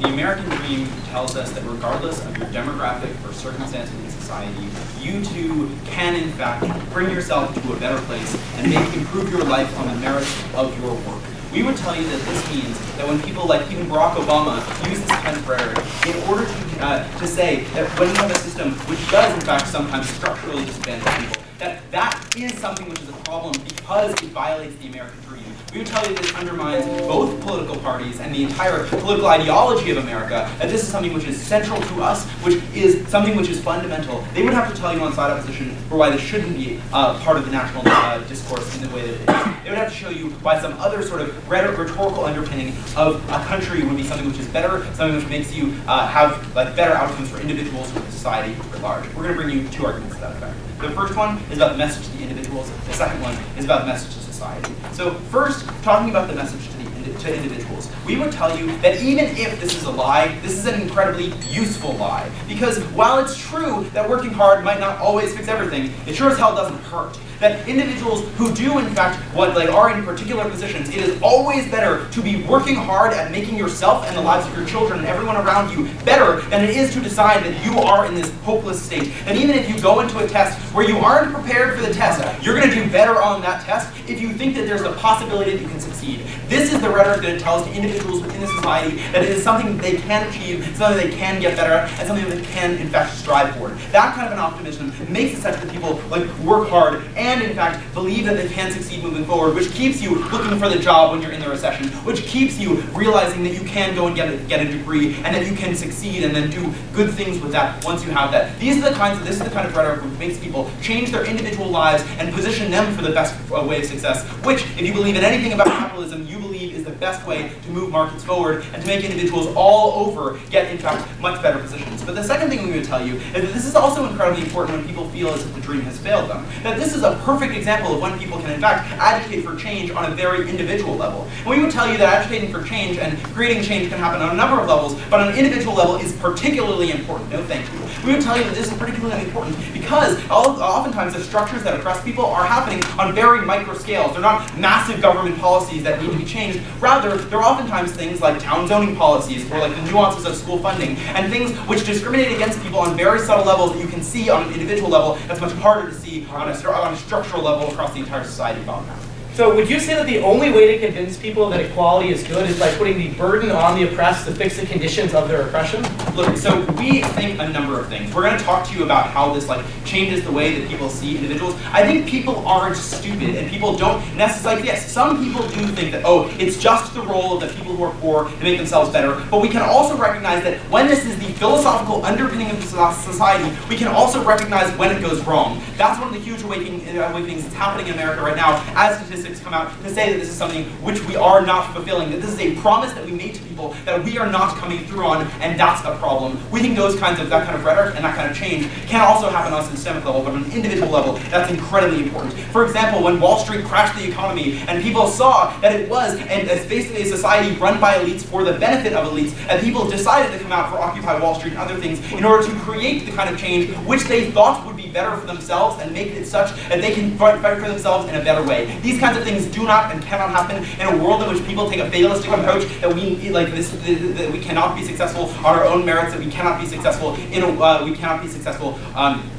the American dream tells us that regardless of your demographic or circumstances in society, you too can in fact bring yourself to a better place and make improve your life on the merits of your work. We would tell you that this means that when people like even Barack Obama use this kind of rhetoric in order to, uh, to say that when you have a system which does in fact sometimes structurally disadvantage people, that that is something which is a problem because it violates the American dream. We would tell you this undermines both political parties and the entire political ideology of America, that this is something which is central to us, which is something which is fundamental. They would have to tell you on side opposition for why this shouldn't be uh, part of the national uh, discourse in the way that it is. They would have to show you why some other sort of rhetorical underpinning of a country would be something which is better, something which makes you uh, have like better outcomes for individuals or society at large. We're going to bring you two arguments to that effect. The first one is about the message to the individuals. The second one is about the message to society. So first, talking about the message to, the, to individuals, we would tell you that even if this is a lie, this is an incredibly useful lie. Because while it's true that working hard might not always fix everything, it sure as hell doesn't hurt that individuals who do in fact what like are in particular positions, it is always better to be working hard at making yourself and the lives of your children and everyone around you better than it is to decide that you are in this hopeless state. And even if you go into a test where you aren't prepared for the test, you're going to do better on that test if you think that there's a possibility that you can succeed. This is the rhetoric that it tells to individuals within the society that it is something they can achieve, something they can get better at, and something that they can in fact strive for. That kind of an optimism makes it such that people like work hard and and in fact believe that they can succeed moving forward, which keeps you looking for the job when you're in the recession, which keeps you realizing that you can go and get a, get a degree and that you can succeed and then do good things with that once you have that. These are the kinds of, this is the kind of rhetoric which makes people change their individual lives and position them for the best uh, way of success, which, if you believe in anything about capitalism, you believe best way to move markets forward and to make individuals all over get, in fact, much better positions. But the second thing we would tell you is that this is also incredibly important when people feel as if the dream has failed them. That this is a perfect example of when people can, in fact, agitate for change on a very individual level. And we would tell you that agitating for change and creating change can happen on a number of levels, but on an individual level is particularly important. No thank you. We would tell you that this is particularly important because oftentimes the structures that oppress people are happening on very micro scales. They're not massive government policies that need to be changed. Rather, they're oftentimes things like town zoning policies or like the nuances of school funding and things which discriminate against people on very subtle levels that you can see on an individual level that's much harder to see on a, on a structural level across the entire society about now. So would you say that the only way to convince people that equality is good is by putting the burden on the oppressed to fix the conditions of their oppression? Look, so we think a number of things. We're going to talk to you about how this like changes the way that people see individuals. I think people aren't stupid, and people don't necessarily. Yes, some people do think that oh, it's just the role of the people who are poor to make themselves better. But we can also recognize that when this is the philosophical underpinning of society, we can also recognize when it goes wrong. That's one of the huge awakening, uh, awakenings that's happening in America right now, as statistics statistics come out to say that this is something which we are not fulfilling, that this is a promise that we made to people that we are not coming through on, and that's a problem. We think those kinds of, that kind of rhetoric and that kind of change can also happen on a systemic level, but on an individual level, that's incredibly important. For example, when Wall Street crashed the economy and people saw that it was, and it's basically a society run by elites for the benefit of elites, and people decided to come out for Occupy Wall Street and other things in order to create the kind of change which they thought would be better for themselves and make it such that they can fight for themselves in a better way. These kinds of things do not and cannot happen in a world in which people take a fatalistic approach that we like this that we cannot be successful on our own merits, that we cannot be successful in a, uh, we cannot be successful. Um,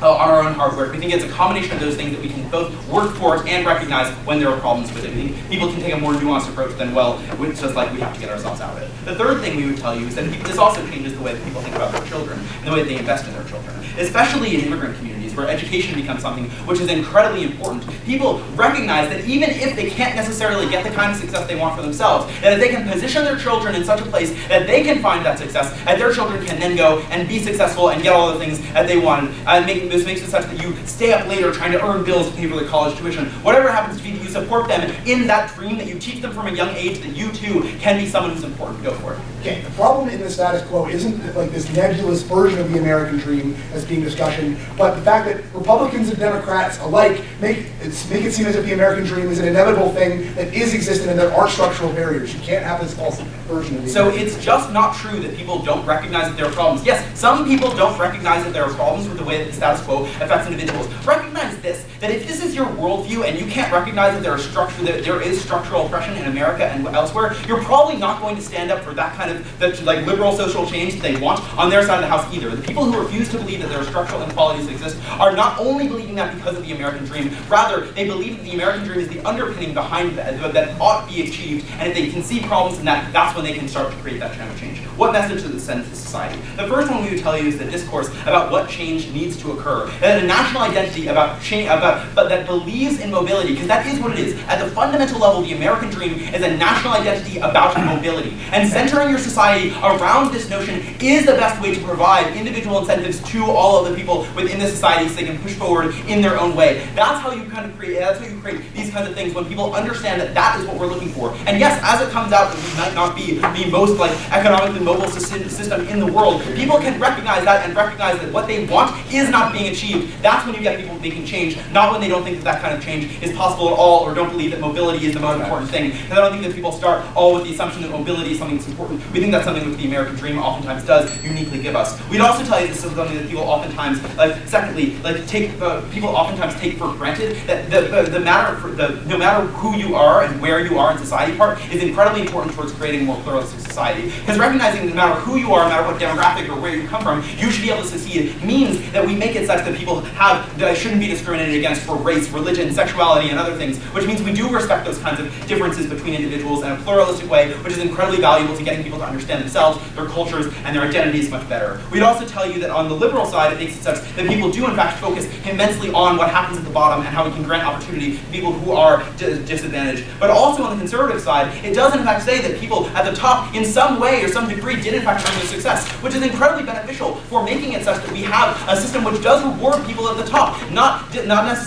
uh, on our own hard work. We think it's a combination of those things that we can both work for and recognize when there are problems with it. We think people can take a more nuanced approach than, well, it's just like we have to get ourselves out of it. The third thing we would tell you is that this also changes the way that people think about their children and the way they invest in their children, especially in immigrant communities where education becomes something which is incredibly important. People recognize that even if they can't necessarily get the kind of success they want for themselves, that if they can position their children in such a place that they can find that success, that their children can then go and be successful and get all the things that they want, and make this makes it such that you stay up later trying to earn bills to pay for the college tuition. Whatever happens to be you support them in that dream that you teach them from a young age that you too can be someone who's important. Go for it. Okay, the problem in the status quo isn't like this nebulous version of the American dream that's being discussion, but the fact that Republicans and Democrats alike make it, make it seem as if the American dream is an inevitable thing that is existent and there are structural barriers. You can't have this false version of the So American it's just not true that people don't recognize that there are problems. Yes, some people don't recognize that there are problems with the way that the status quo affects individuals. Recognize this, that if this is your worldview and you can't recognize that there, are structure, that there is structural oppression in America and elsewhere, you're probably not going to stand up for that kind of that, like liberal social change that they want on their side of the house either. The people who refuse to believe that there are structural inequalities that exist are not only believing that because of the American dream, rather they believe that the American dream is the underpinning behind that, that ought to be achieved, and if they can see problems in that, that's when they can start to create that kind of change. What message does it send to society? The first one we would tell you is the discourse about what change needs to occur. That a national identity about change, about, but that believes in mobility, because that is what it is. At the fundamental level, the American dream is a national identity about mobility. And centering your society around this notion is the best way to provide individual incentives to all of the people within the society so they can push forward in their own way. That's how you kind of create, that's how you create these kinds of things when people understand that that is what we're looking for. And yes, as it comes out we might not be the most like economically mobile system in the world, people can recognize that and recognize that what they want is not being achieved. That's when you get people making change, not when they don't think that that kind of change is possible at all or don't believe that mobility is the most important thing. Because I don't think that people start all with the assumption that mobility is something that's important. We think that's something that the American dream oftentimes does uniquely give us. We'd also tell you this is something that people oftentimes, like, secondly, like take uh, people oftentimes take for granted that the, the, the matter for the no matter who you are and where you are in society part is incredibly important towards creating a more pluralistic society. Because recognizing no matter who you are, no matter what demographic or where you come from, you should be able to succeed means that we make it such that people have that shouldn't be discriminated against for race, religion, sexuality, and other things, which means we do respect those kinds of differences between individuals in a pluralistic way, which is incredibly valuable to getting people to understand themselves, their cultures, and their identities much better. We'd also tell you that on the liberal side, it makes it such that people do in fact focus immensely on what happens at the bottom and how we can grant opportunity to people who are disadvantaged. But also on the conservative side, it does in fact say that people at the top, in some way or some degree, did in fact bring this success, which is incredibly beneficial for making it such that we have a system which does reward people at the top, not not necessarily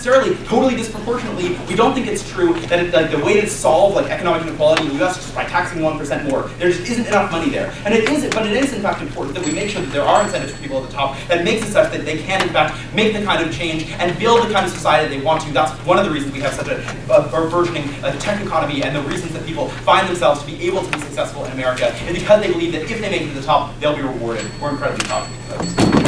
totally disproportionately. We don't think it's true that it, like the way to solve like economic inequality in the U.S. is just by taxing one percent more. There just isn't enough money there, and it isn't, but it is in fact important that we make sure that there are incentives for people at the top that makes it such that they can in fact make the kind of change and build the kind of society they want to. That's one of the reasons we have such a, a burgeoning uh, tech economy, and the reasons that people find themselves to be able to be successful in America is because they believe that if they make it to the top, they'll be rewarded. We're incredibly of Thank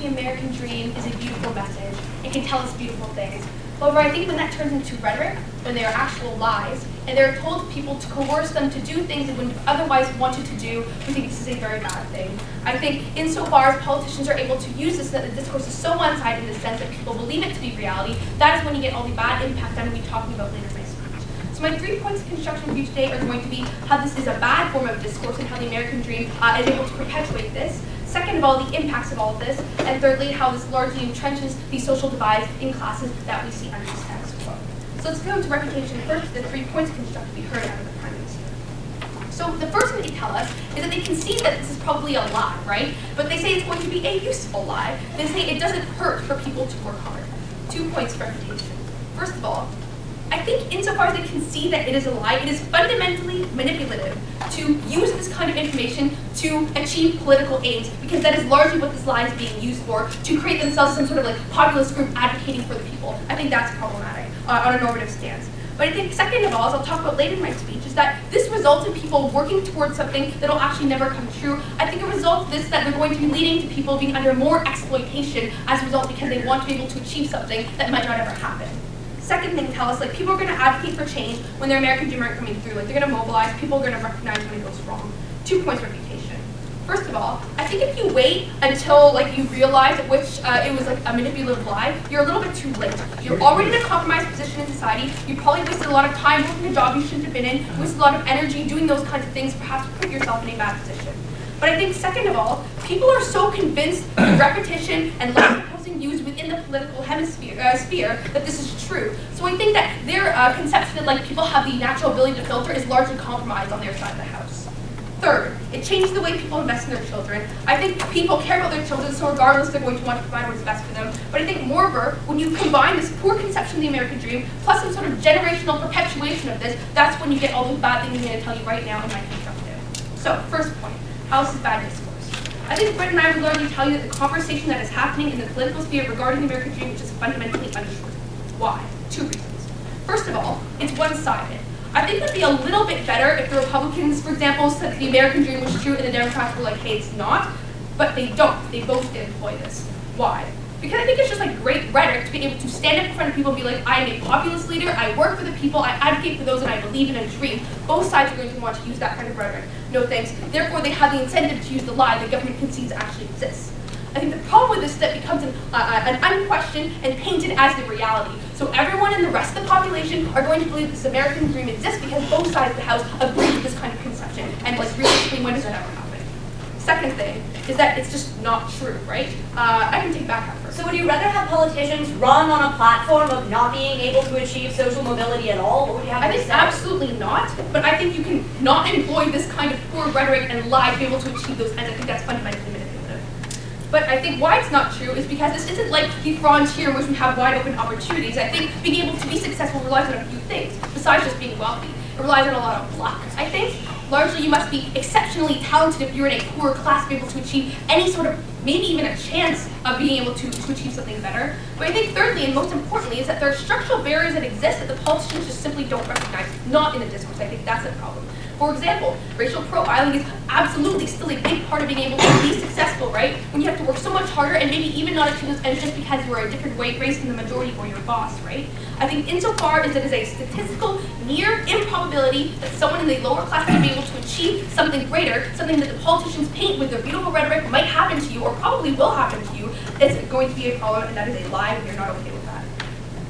the American dream is a beautiful message. It can tell us beautiful things. However, I think when that turns into rhetoric, when they are actual lies, and they're told to people to coerce them to do things they wouldn't otherwise wanted to do, we think this is a very bad thing. I think insofar as politicians are able to use this, that the discourse is so one-sided in the sense that people believe it to be reality, that is when you get all the bad impact I'm going to be talking about later in my speech. So my three points of construction for you today are going to be how this is a bad form of discourse and how the American dream uh, is able to perpetuate this. Second of all, the impacts of all of this. And thirdly, how this largely entrenches these social divides in classes that we see under the status quo. So let's go to refutation first, the three points construct we heard out of the Prime Minister. So the first thing they tell us is that they can see that this is probably a lie, right? But they say it's going to be a useful lie. They say it doesn't hurt for people to work hard. Two points for refutation. First of all, I think insofar as they can see that it is a lie, it is fundamentally manipulative to use this kind of information to achieve political aims, because that is largely what this lie is being used for, to create themselves some sort of like populist group advocating for the people. I think that's problematic uh, on a normative stance. But I think second of all, as I'll talk about later in my speech, is that this results in people working towards something that'll actually never come true. I think it results this that they're going to be leading to people being under more exploitation as a result because they want to be able to achieve something that might not ever happen. Second thing, tell us like people are going to advocate for change when their American dream aren't coming through. Like they're going to mobilize. People are going to recognize when it goes wrong. Two points refutation. First of all, I think if you wait until like you realize which uh, it was like a manipulative lie, you're a little bit too late. You're already in a compromised position in society. You probably wasted a lot of time working a job you shouldn't have been in. Wasted a lot of energy doing those kinds of things. Perhaps put yourself in a bad position. But I think second of all, people are so convinced repetition and loud within the political hemisphere uh, sphere that this is true. So I think that their uh, conception that like people have the natural ability to filter is largely compromised on their side of the house. Third, it changes the way people invest in their children. I think people care about their children, so regardless, they're going to want to provide what's best for them. But I think moreover, when you combine this poor conception of the American dream, plus some sort of generational perpetuation of this, that's when you get all those bad things I'm going to tell you right now in my constructive. So, first point, this is bad discourse. I think Britt and I would largely tell you that the conversation that is happening in the political sphere regarding the American dream is just fundamentally untrue. Why? Two reasons. First of all, it's one-sided. I think it would be a little bit better if the Republicans, for example, said the American dream was true and the Democrats were like, hey, it's not. But they don't. They both employ this. Why? Because I think it's just like great rhetoric to be able to stand up in front of people and be like, I am a populist leader, I work for the people, I advocate for those, and I believe in a dream. Both sides are going to want to use that kind of rhetoric. No thanks. Therefore, they have the incentive to use the lie that government concedes actually exists. I think the problem with this is that it becomes an, uh, an unquestioned and painted as the reality. So everyone in the rest of the population are going to believe this American dream exists because both sides of the house agree with this kind of conception. And like realistically, when does that ever? Second thing is that it's just not true, right? Uh, I can take back that first. So would you rather have politicians run on a platform of not being able to achieve social mobility at all? What would you have I think say? absolutely not, but I think you can not employ this kind of poor rhetoric and lie to be able to achieve those ends. I think that's fundamentally manipulative. But I think why it's not true is because this isn't like the frontier in which we have wide open opportunities. I think being able to be successful relies on a few things, besides just being wealthy. Relies on a lot of luck, I think. Largely, you must be exceptionally talented if you're in a poor class to be able to achieve any sort of, maybe even a chance of being able to, to achieve something better. But I think thirdly, and most importantly, is that there are structural barriers that exist that the politicians just simply don't recognize, not in the discourse. I think that's a problem. For example, racial profiling is absolutely still a big part of being able to be successful, right? When you have to work so much harder and maybe even not achieve those ends just because you are a different weight race than the majority or your boss, right? I think insofar as it is a statistical near improbability that someone in the lower class will be able to achieve something greater, something that the politicians paint with their beautiful rhetoric might happen to you or probably will happen to you, it's going to be a problem and that is a lie and you're not okay with that.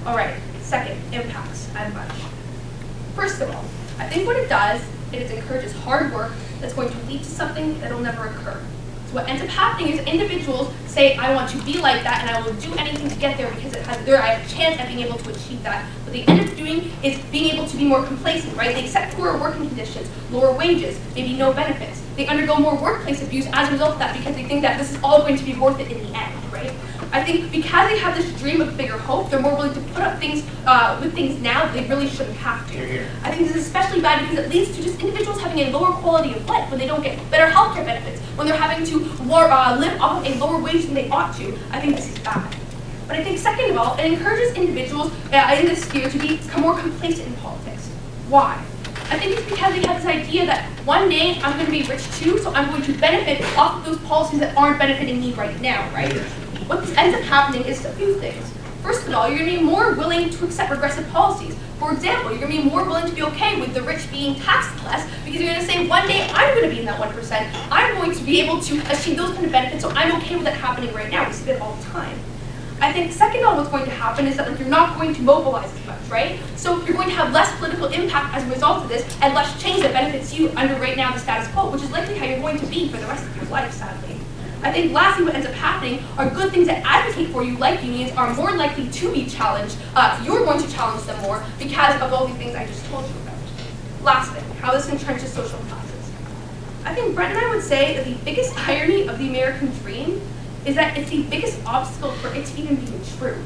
All right, second, impacts and bunch. First of all, I think what it does is it encourages hard work that's going to lead to something that'll never occur. So what ends up happening is individuals say, I want to be like that and I will do anything to get there because it has there I have a chance at being able to achieve that. What they end up doing is being able to be more complacent, right? They accept poorer working conditions, lower wages, maybe no benefits. They undergo more workplace abuse as a result of that because they think that this is all going to be worth it in the end, right? I think because they have this dream of bigger hope, they're more willing to put up things uh, with things now that they really shouldn't have to. I think this is especially bad because it leads to just individuals having a lower quality of life when they don't get better healthcare benefits, when they're having to war, uh, live off of a lower wage than they ought to. I think this is bad. But I think second of all, it encourages individuals uh, in this sphere to become more complacent in politics. Why? I think it's because they have this idea that one day I'm going to be rich too, so I'm going to benefit off of those policies that aren't benefiting me right now, right? What ends up happening is a few things. First of all, you're going to be more willing to accept regressive policies. For example, you're going to be more willing to be okay with the rich being taxed less because you're going to say, one day I'm going to be in that 1%. I'm going to be able to achieve those kind of benefits, so I'm okay with that happening right now. We see that all the time. I think second of all, what's going to happen is that like you're not going to mobilize as much, right? So you're going to have less political impact as a result of this and less change that benefits you under right now the status quo, which is likely how you're going to be for the rest of your life, sadly. I think lastly what ends up happening are good things that advocate for you, like unions, are more likely to be challenged. Uh, you're going to challenge them more because of all the things I just told you about. Last thing, how this entrenches social classes. I think Brett and I would say that the biggest irony of the American dream is that it's the biggest obstacle for it to even being true.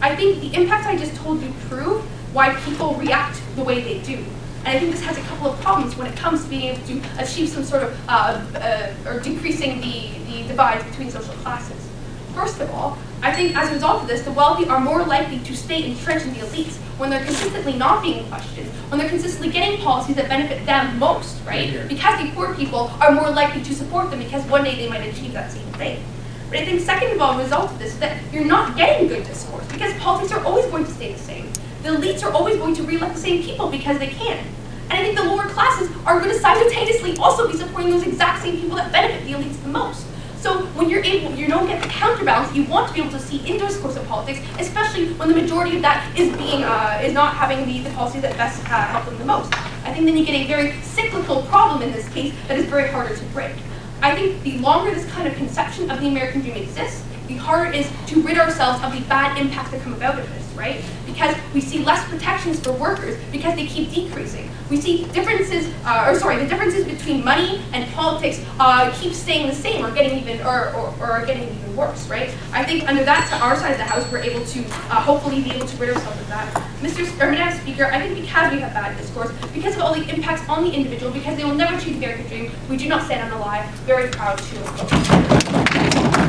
I think the impacts I just told you prove why people react the way they do. And I think this has a couple of problems when it comes to being able to achieve some sort of, uh, uh, or decreasing the, the divides between social classes. First of all, I think as a result of this, the wealthy are more likely to stay entrenched in the elites when they're consistently not being questioned, when they're consistently getting policies that benefit them most, right? Here. Because the poor people are more likely to support them because one day they might achieve that same thing. But I think second of all, a result of this is that you're not getting good discourse because politics are always going to stay the same. The elites are always going to re-elect the same people because they can. And I think the lower classes are going to simultaneously also be supporting those exact same people that benefit the elites the most. So when you're able, you don't get the counterbalance you want to be able to see in discourse of politics, especially when the majority of that is being uh, is not having the, the policies that best uh, help them the most. I think then you get a very cyclical problem in this case that is very harder to break. I think the longer this kind of conception of the American dream exists, the harder it is to rid ourselves of the bad impacts that come about of this, right? Because we see less protections for workers because they keep decreasing. We see differences, uh, or sorry, the differences between money and politics uh, keep staying the same or getting even, or, or, or getting even worse, right? I think under that, to our side of the house, we're able to uh, hopefully be able to rid ourselves of that. Mr. Or Madam Speaker, I think because we have bad discourse, because of all the impacts on the individual, because they will never achieve the American dream, we do not stand on the lie. Very proud to oppose.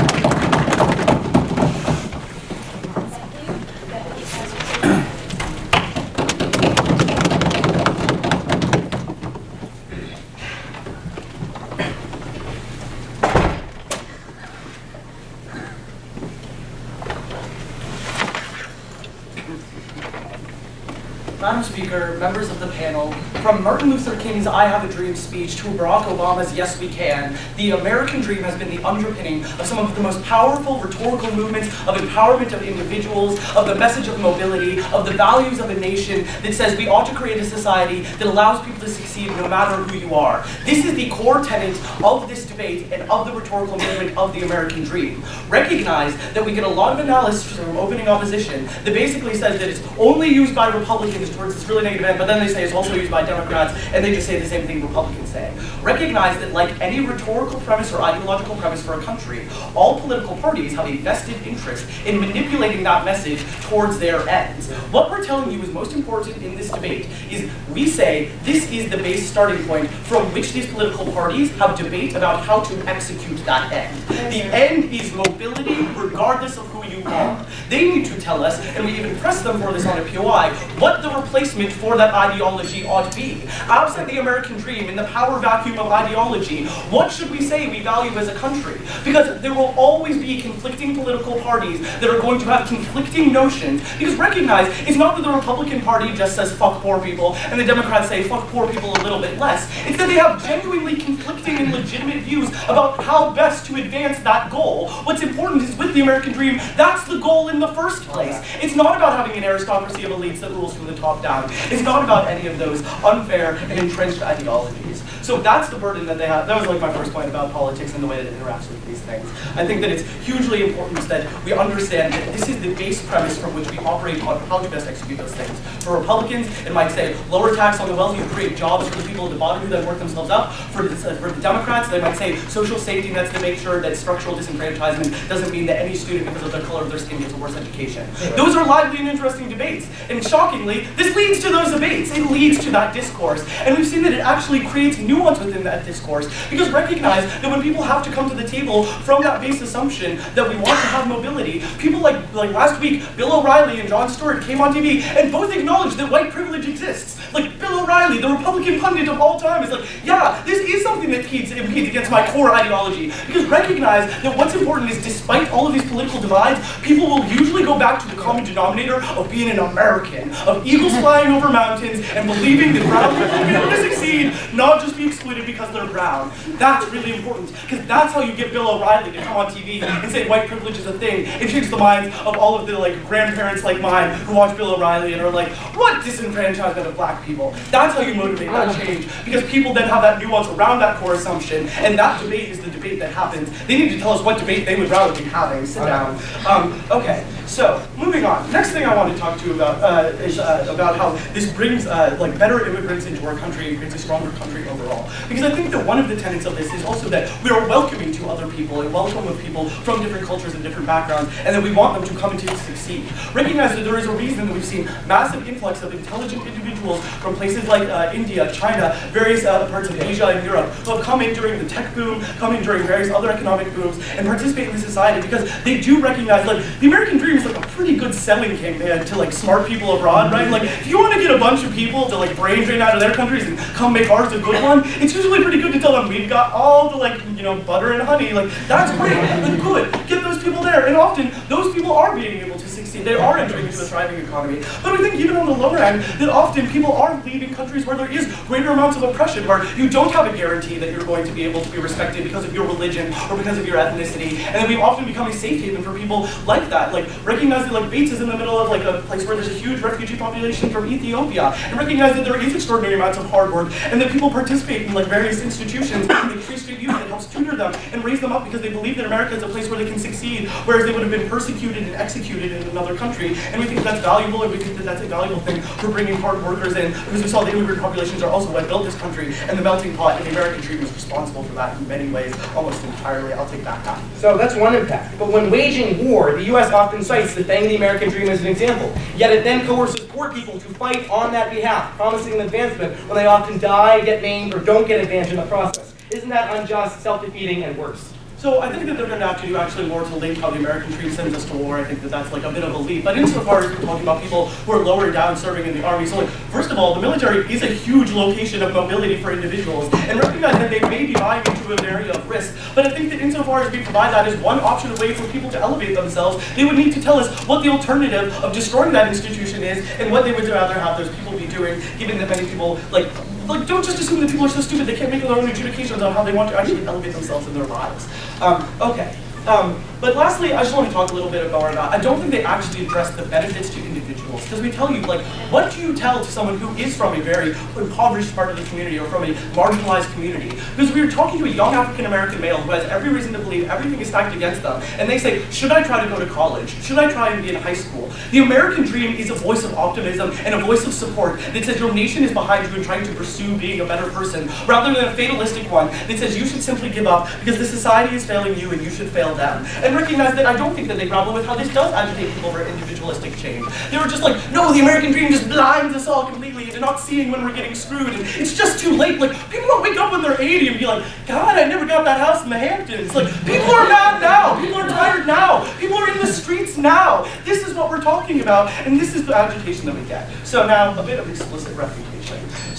Madam Members of the panel, from Martin Luther King's I Have a Dream speech to Barack Obama's Yes We Can, the American dream has been the underpinning of some of the most powerful rhetorical movements of empowerment of individuals, of the message of mobility, of the values of a nation that says we ought to create a society that allows people to succeed no matter who you are. This is the core tenet of this debate and of the rhetorical movement of the American dream. Recognize that we get a lot of analysis from opening opposition that basically says that it's only used by Republicans towards this really negative end, but then they say it's also used by Democrats, and they just say the same thing Republicans say. Recognize that like any rhetorical premise or ideological premise for a country, all political parties have a vested interest in manipulating that message towards their ends. What we're telling you is most important in this debate is we say this is the base starting point from which these political parties have debate about how to execute that end. The end is mobility regardless of who you are. They need to tell us, and we even press them for this on a POI, what the replacement for that ideology ought to be. Absent the American dream in the power vacuum of ideology, what should we say we value as a country? Because there will always be conflicting political parties that are going to have conflicting notions. Because recognize, it's not that the Republican Party just says fuck poor people, and the Democrats say fuck poor people a little bit less. It's that they have genuinely conflicting and legitimate views about how best to advance that goal. What's important is with the American dream, that's the goal in the first place. It's not about having an aristocracy of elites that rules from the top down. It's not about any of those unfair and entrenched ideologies. So that's the burden that they have. That was like my first point about politics and the way that it interacts with these things. I think that it's hugely important that we understand that this is the base premise from which we operate on how to best execute those things. For Republicans, it might say lower tax on the wealthy to create jobs for the people at the bottom who then work themselves up. For the, uh, for the Democrats, they might say social safety nets to make sure that structural disenfranchisement doesn't mean that any student, because of the color of their skin, gets a worse education. Those are lively and interesting debates. And shockingly, this leads to those debates. It leads to that discourse. And we've seen that it actually creates nuance within that discourse. Because recognize that when people have to come to the table from that base assumption that we want to have mobility, people like, like last week, Bill O'Reilly and Jon Stewart came on TV and both acknowledged that white privilege exists. Like Bill O'Reilly, the Republican pundit of all time, is like, yeah, this is something that impedes against my core ideology. Because recognize that what's important is despite all of these political divides, people will usually go back to the common denominator of being an American, of eagles flying over mountains and believing that brown people will be able to succeed, not just be excluded because they're brown. That's really important, because that's how you get Bill O'Reilly to come on TV and say white privilege is a thing and change the minds of all of the like grandparents like mine who watch Bill O'Reilly and are like, what disenfranchisement of black people? That's how you motivate that change, because people then have that nuance around that core assumption, and that debate is the debate that happens. They need to tell us what debate they would rather be having. Sit down. Um, okay, so moving on. Next thing I want to talk to you about uh, is uh, about how this brings uh, like better immigrants into our country and creates a stronger country overall. Because I think that one of the tenets of this is also that we are welcoming to other people and welcome of people from different cultures and different backgrounds, and that we want them to come and to succeed. Recognize that there is a reason that we've seen massive influx of intelligent individuals from places like uh, India, China, various uh, parts of Asia and Europe who have come in during the tech boom, come in during various other economic booms, and participate in the society because they do recognize like the American dream is like a pretty good selling campaign to like smart people abroad, right? Like if you want to get a bunch of people to like brain drain out of their countries and come make ours a good one, it's usually pretty good to tell them we've got all the like you know butter and honey. Like that's great, like good. Get those people there, and often those people are being able to succeed. They are entering into a thriving economy. But I think even on the lower end, that often people are leaving countries where there is greater amounts of oppression, where you don't have a guarantee that you're going to be able to be respected because of your religion or because of your ethnicity. And then we often become a safe haven for people like that. Like recognize that like Bates is in the middle of like a place where there's a huge refugee population from Ethiopia, and recognize that there is extraordinary amounts of hard work, and that people participate in like various institutions, like Free Street Youth that helps tutor them and raise them up because they believe that America is a place where they can succeed, whereas they would have been persecuted and executed in another country. And we think that's valuable, and we think that that's a valuable thing for bringing hard workers in, because we saw the immigrant populations are also what built this country, and the melting pot and the American dream was responsible for that in many ways, almost entirely. I'll take that back. So that's one impact. But when waging war, the U.S. often cites the thing the American dream as an example. Yet it then coerces poor people to fight on that behalf, promising advancement when they often die, get maimed, or don't get advanced in the process. Isn't that unjust, self-defeating, and worse? So I think that they're going to have to do actually more to link how the American dream sends us to war. I think that that's like a bit of a leap. But insofar as we're talking about people who are lower down serving in the army, so like, first of all, the military is a huge location of mobility for individuals, and recognize that they may be buying into an area of risk. But I think that insofar as we provide that as one option, a way for people to elevate themselves, they would need to tell us what the alternative of destroying that institution is, and what they would rather have those people be doing, given that many people like like, don't just assume that people are so stupid they can't make their own adjudications on how they want to actually elevate themselves in their lives. Um, okay. Um, but lastly, I just want to talk a little bit more about, I don't think they actually address the benefits to individuals. Because we tell you, like, what do you tell to someone who is from a very impoverished part of the community or from a marginalized community? Because we were talking to a young African American male who has every reason to believe everything is stacked against them. And they say, should I try to go to college? Should I try and be in high school? The American dream is a voice of optimism and a voice of support that says your nation is behind you and trying to pursue being a better person, rather than a fatalistic one that says you should simply give up because the society is failing you and you should fail them. And recognize that I don't think that they grapple with how this does agitate people for individualistic change. They were just like, no, the American dream just blinds us all completely into not seeing when we're getting screwed, and it's just too late. Like, people don't wake up when they're 80 and be like, God, I never got that house in the Hamptons. Like, people are mad now. People are tired now. People are in the streets now. This is what we're talking about, and this is the agitation that we get. So now, a bit of explicit refutation.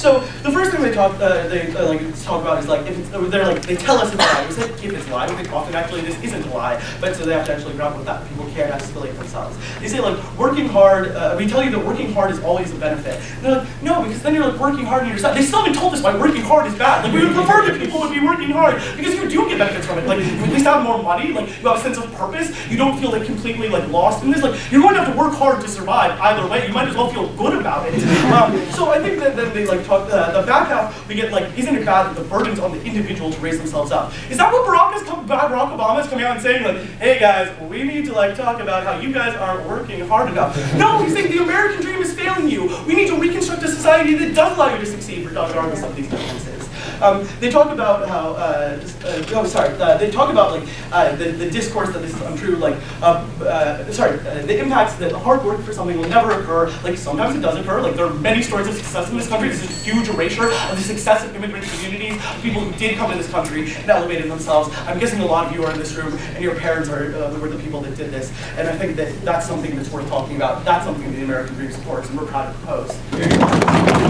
So the first thing they talk, uh, they uh, like talk about is like if it's, they're like they tell us it's a lie. We say if it's a lie. We think often actually this isn't a lie, but so they have to actually grapple with that. People can't escalate themselves. They say like working hard. Uh, we tell you that working hard is always a benefit. And they're like no, because then you're like working hard on your side. They still haven't told us why working hard is bad. Like we would prefer that people would be working hard because you do get benefits from it. Like you at least have more money. Like you have a sense of purpose. You don't feel like completely like lost in this. Like you're going to have to work hard to survive either way. You might as well feel good about it. Um, so I think that then they like talk. Uh, the back half we get like, isn't it bad that the burden's on the individual to raise themselves up? Is that what Barack, is com- Barack Obama is coming out and saying like, hey guys, we need to like talk about how you guys aren't working hard enough? No, he's saying the American dream is failing you. We need to reconstruct a society that does allow you to succeed regardless of these differences. Um, they talk about how, uh, uh, oh sorry, uh, they talk about like uh, the, the discourse that this is untrue, like, uh, uh, sorry, the impacts that hard work for something will never occur, like sometimes it does occur, like there are many stories of success in this country, there's a huge erasure of the success of immigrant communities, of people who did come to this country and elevated themselves. I'm guessing a lot of you are in this room and your parents are, were the people that did this, and I think that that's something that's worth talking about. That's something the American Dream supports, and we're proud to propose.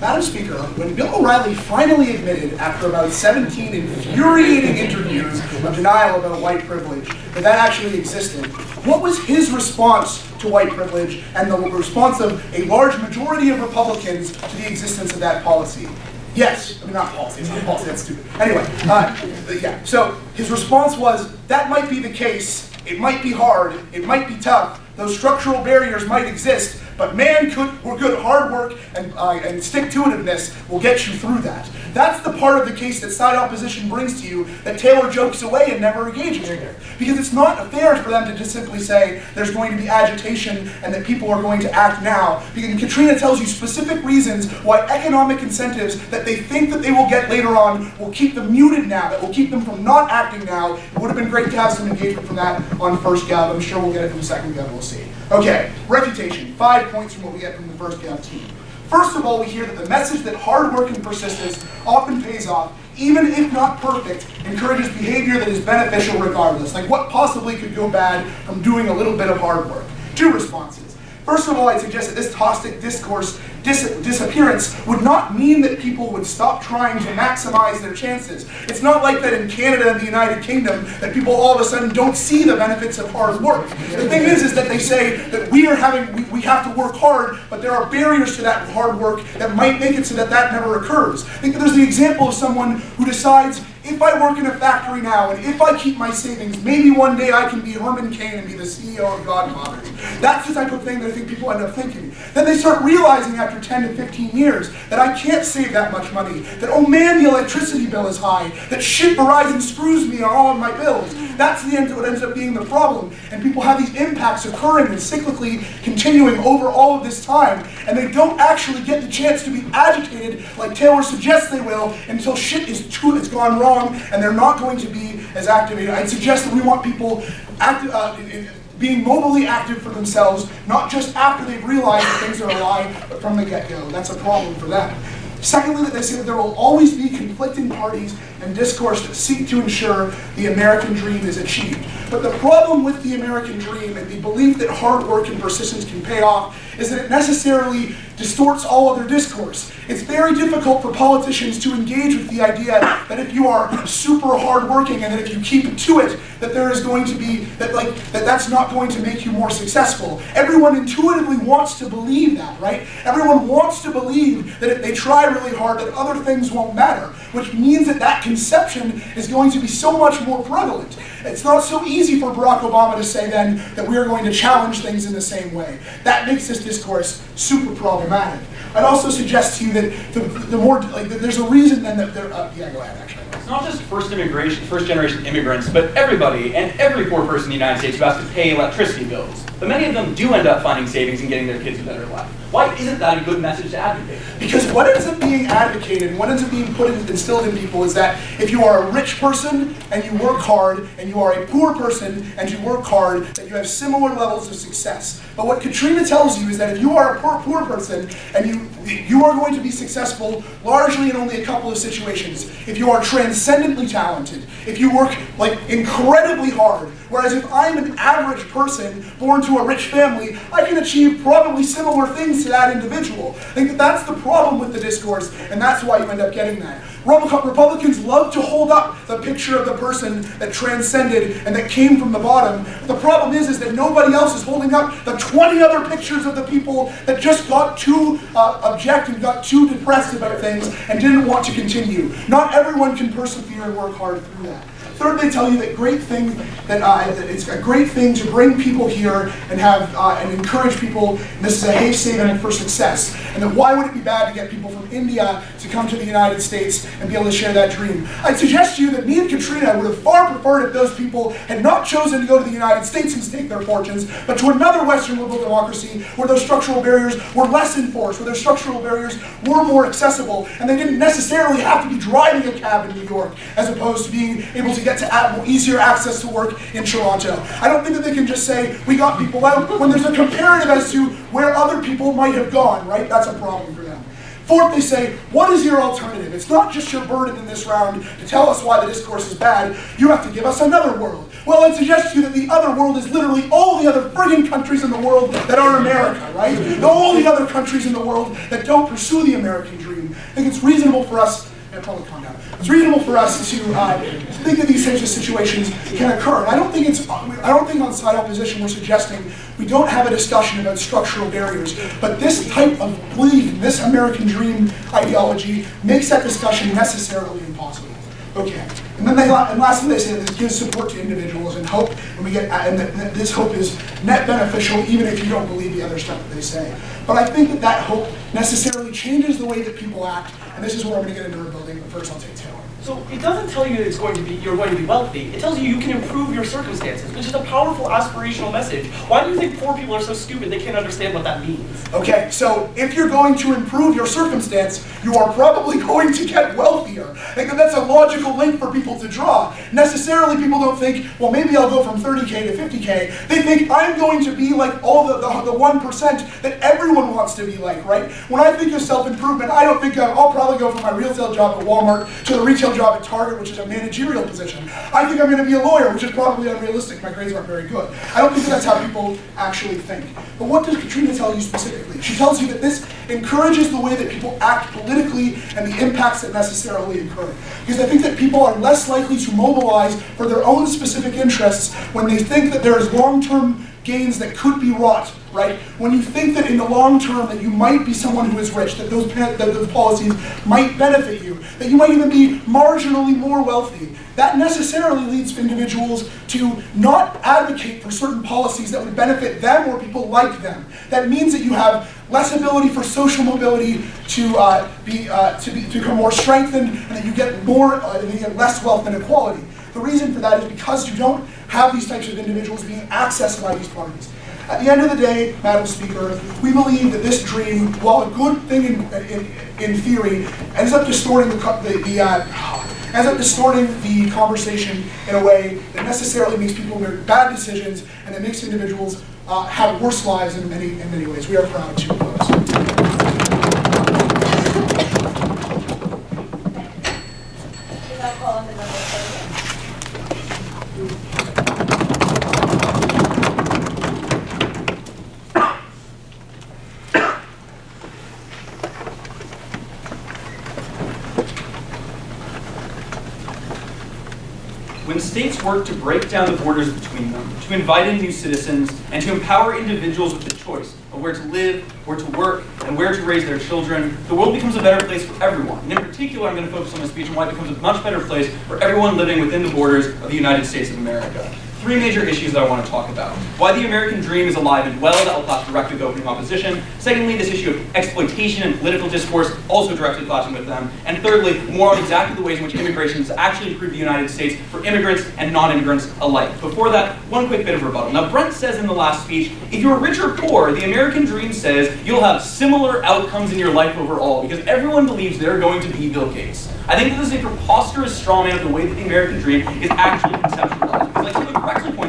Madam Speaker, when Bill O'Reilly finally admitted, after about 17 infuriating interviews of denial about white privilege, that that actually existed, what was his response to white privilege and the response of a large majority of Republicans to the existence of that policy? Yes, I mean not policy, it's not policy, that's stupid. Anyway, uh, yeah, so his response was, that might be the case, it might be hard, it might be tough, those structural barriers might exist, but man, could, we're good hard work and, uh, and stick-to-itiveness will get you through that. That's the part of the case that side opposition brings to you that Taylor jokes away and never engages in. Because it's not fair for them to just simply say there's going to be agitation and that people are going to act now. Because Katrina tells you specific reasons why economic incentives that they think that they will get later on will keep them muted now, that will keep them from not acting now. It would have been great to have some engagement from that on first gov. I'm sure we'll get it from second gov, we'll see. Okay, refutation. Five points from what we get from the first gov team. First of all, we hear that the message that hard work and persistence often pays off even if not perfect, encourages behavior that is beneficial regardless. Like what possibly could go bad from doing a little bit of hard work? Two responses. First of all, I'd suggest that this toxic discourse dis disappearance would not mean that people would stop trying to maximize their chances. It's not like that in Canada and the United Kingdom that people all of a sudden don't see the benefits of hard work. The thing is, is that they say that we are having, we, we have to work hard, but there are barriers to that hard work that might make it so that that never occurs. I think there's the example of someone who decides, if I work in a factory now and if I keep my savings, maybe one day I can be Herman Cain and be the CEO of Godfather's. That's the type of thing that I think people end up thinking. Then they start realizing after 10 to 15 years that I can't save that much money, that oh man, the electricity bill is high, that shit Verizon screws me on all of my bills. That's the end what ends up being the problem. And people have these impacts occurring and cyclically continuing over all of this time, and they don't actually get the chance to be agitated like Taylor suggests they will until shit is too, it's gone wrong and they're not going to be as activated. I'd suggest that we want people uh, in, in, being mobily active for themselves, not just after they've realized that things are a lie, but from the get-go. That's a problem for them. Secondly, that they say that there will always be conflicting parties and discourse that seek to ensure the American dream is achieved. But the problem with the American dream and the belief that hard work and persistence can pay off is that it necessarily distorts all other discourse. It's very difficult for politicians to engage with the idea that if you are super hardworking and that if you keep to it, that there is going to be that like that that's not going to make you more successful. Everyone intuitively wants to believe that, right? Everyone wants to believe that if they try really hard, that other things won't matter, which means that that conception is going to be so much more prevalent. It's not so easy for Barack Obama to say then that we are going to challenge things in the same way. That makes this discourse super problematic. I'd also suggest to you that the, the more, like, there's a reason then that there, uh, yeah, go ahead, actually. It's not just first immigration, first generation immigrants, but everybody and every poor person in the United States who has to pay electricity bills. But many of them do end up finding savings and getting their kids a better life. Why isn't that a good message to advocate? Because what ends up being advocated and what ends up being put in, instilled in people is that if you are a rich person and you work hard, and you are a poor person and you work hard, that you have similar levels of success. But what Katrina tells you is that if you are a poor, poor person and you you are going to be successful largely in only a couple of situations. If you are transcendently talented, if you work like incredibly hard, whereas if I'm an average person born to a rich family, I can achieve probably similar things to that individual. I think that that's the problem with the discourse, and that's why you end up getting that. Republicans love to hold up the picture of the person that transcended and that came from the bottom. The problem is, is that nobody else is holding up the 20 other pictures of the people that just got too uh, objective, got too depressed about things and didn't want to continue. Not everyone can persevere and work hard through that. Third, they tell you that great thing that, uh, that it's a great thing to bring people here and have uh, and encourage people. And this is a haven for success. And that why would it be bad to get people from India to come to the United States and be able to share that dream? I'd suggest to you that me and Katrina would have far preferred if those people had not chosen to go to the United States and stake their fortunes, but to another Western liberal democracy where those structural barriers were less enforced, where those structural barriers were more accessible, and they didn't necessarily have to be driving a cab in New York as opposed to being able to get to easier access to work in Toronto. I don't think that they can just say, we got people out, when there's a comparative as to where other people might have gone, right? That's a problem for them. Fourth, they say, what is your alternative? It's not just your burden in this round to tell us why the discourse is bad. You have to give us another world. Well, I'd suggest to you that the other world is literally all the other frigging countries in the world that aren't America, right? All the other countries in the world that don't pursue the American dream. I think it's reasonable for us probably calm down. It's reasonable for us to uh, think that these types of situations can occur. And I don't think it's, I don't think on side opposition we're suggesting we don't have a discussion about structural barriers. But this type of belief, this American dream ideology, makes that discussion necessarily impossible. Okay. And then they, and lastly, they say this gives support to individuals and hope, and we get, and that this hope is net beneficial even if you don't believe the other stuff that they say. But I think that that hope necessarily changes the way that people act, and this is where I'm going to get into rebuilding. But first, I'll take Taylor. So it doesn't tell you it's going to be you're going to be wealthy. It tells you you can improve your circumstances, which is a powerful aspirational message. Why do you think poor people are so stupid they can't understand what that means? Okay, so if you're going to improve your circumstance, you are probably going to get wealthier. And that's a logical link for people to draw. Necessarily, people don't think, well, maybe I'll go from 30k to 50k. They think I'm going to be like all the, the, the 1% that everyone wants to be like, right? When I think of self-improvement, I don't think of, I'll probably go from my retail job at Walmart to the retail job at Target, which is a managerial position. I think I'm going to be a lawyer, which is probably unrealistic. My grades aren't very good. I don't think that's how people actually think. But what does Katrina tell you specifically? She tells you that this encourages the way that people act politically and the impacts that necessarily occur. Because I think that people are less likely to mobilize for their own specific interests when they think that there is long-term gains that could be wrought, right? When you think that in the long term that you might be someone who is rich, that those, that those policies might benefit you, that you might even be marginally more wealthy, that necessarily leads individuals to not advocate for certain policies that would benefit them or people like them. That means that you have less ability for social mobility to uh, be uh, to, be, to become more strengthened, and that you get more, uh, you get less wealth inequality. The reason for that is because you don't have these types of individuals being accessed by these parties. At the end of the day, Madam Speaker, we believe that this dream, while a good thing in, in, in theory, ends up distorting the, the, the uh, ends up distorting the conversation in a way that necessarily makes people make bad decisions and that makes individuals uh, have worse lives in many, in many ways. We are proud to oppose. Without calling the number, please. When states work to break down the borders between them, to invite in new citizens, and to empower individuals with the choice of where to live, where to work, and where to raise their children, the world becomes a better place for everyone. And in particular, I'm going to focus on my speech on why it becomes a much better place for everyone living within the borders of the United States of America. Three major issues that I want to talk about. Why the American dream is alive and well, that will clash directly with opening opposition. Secondly, this issue of exploitation and political discourse, also directly clashing with them. And thirdly, more on exactly the ways in which immigration has actually improved the United States for immigrants and non-immigrants alike. Before that, one quick bit of rebuttal. Now, Brent says in the last speech, if you're rich or poor, the American dream says you'll have similar outcomes in your life overall, because everyone believes they're going to be Bill Gates. I think this is a preposterous straw man of the way that the American dream is actually conceptualized. Because like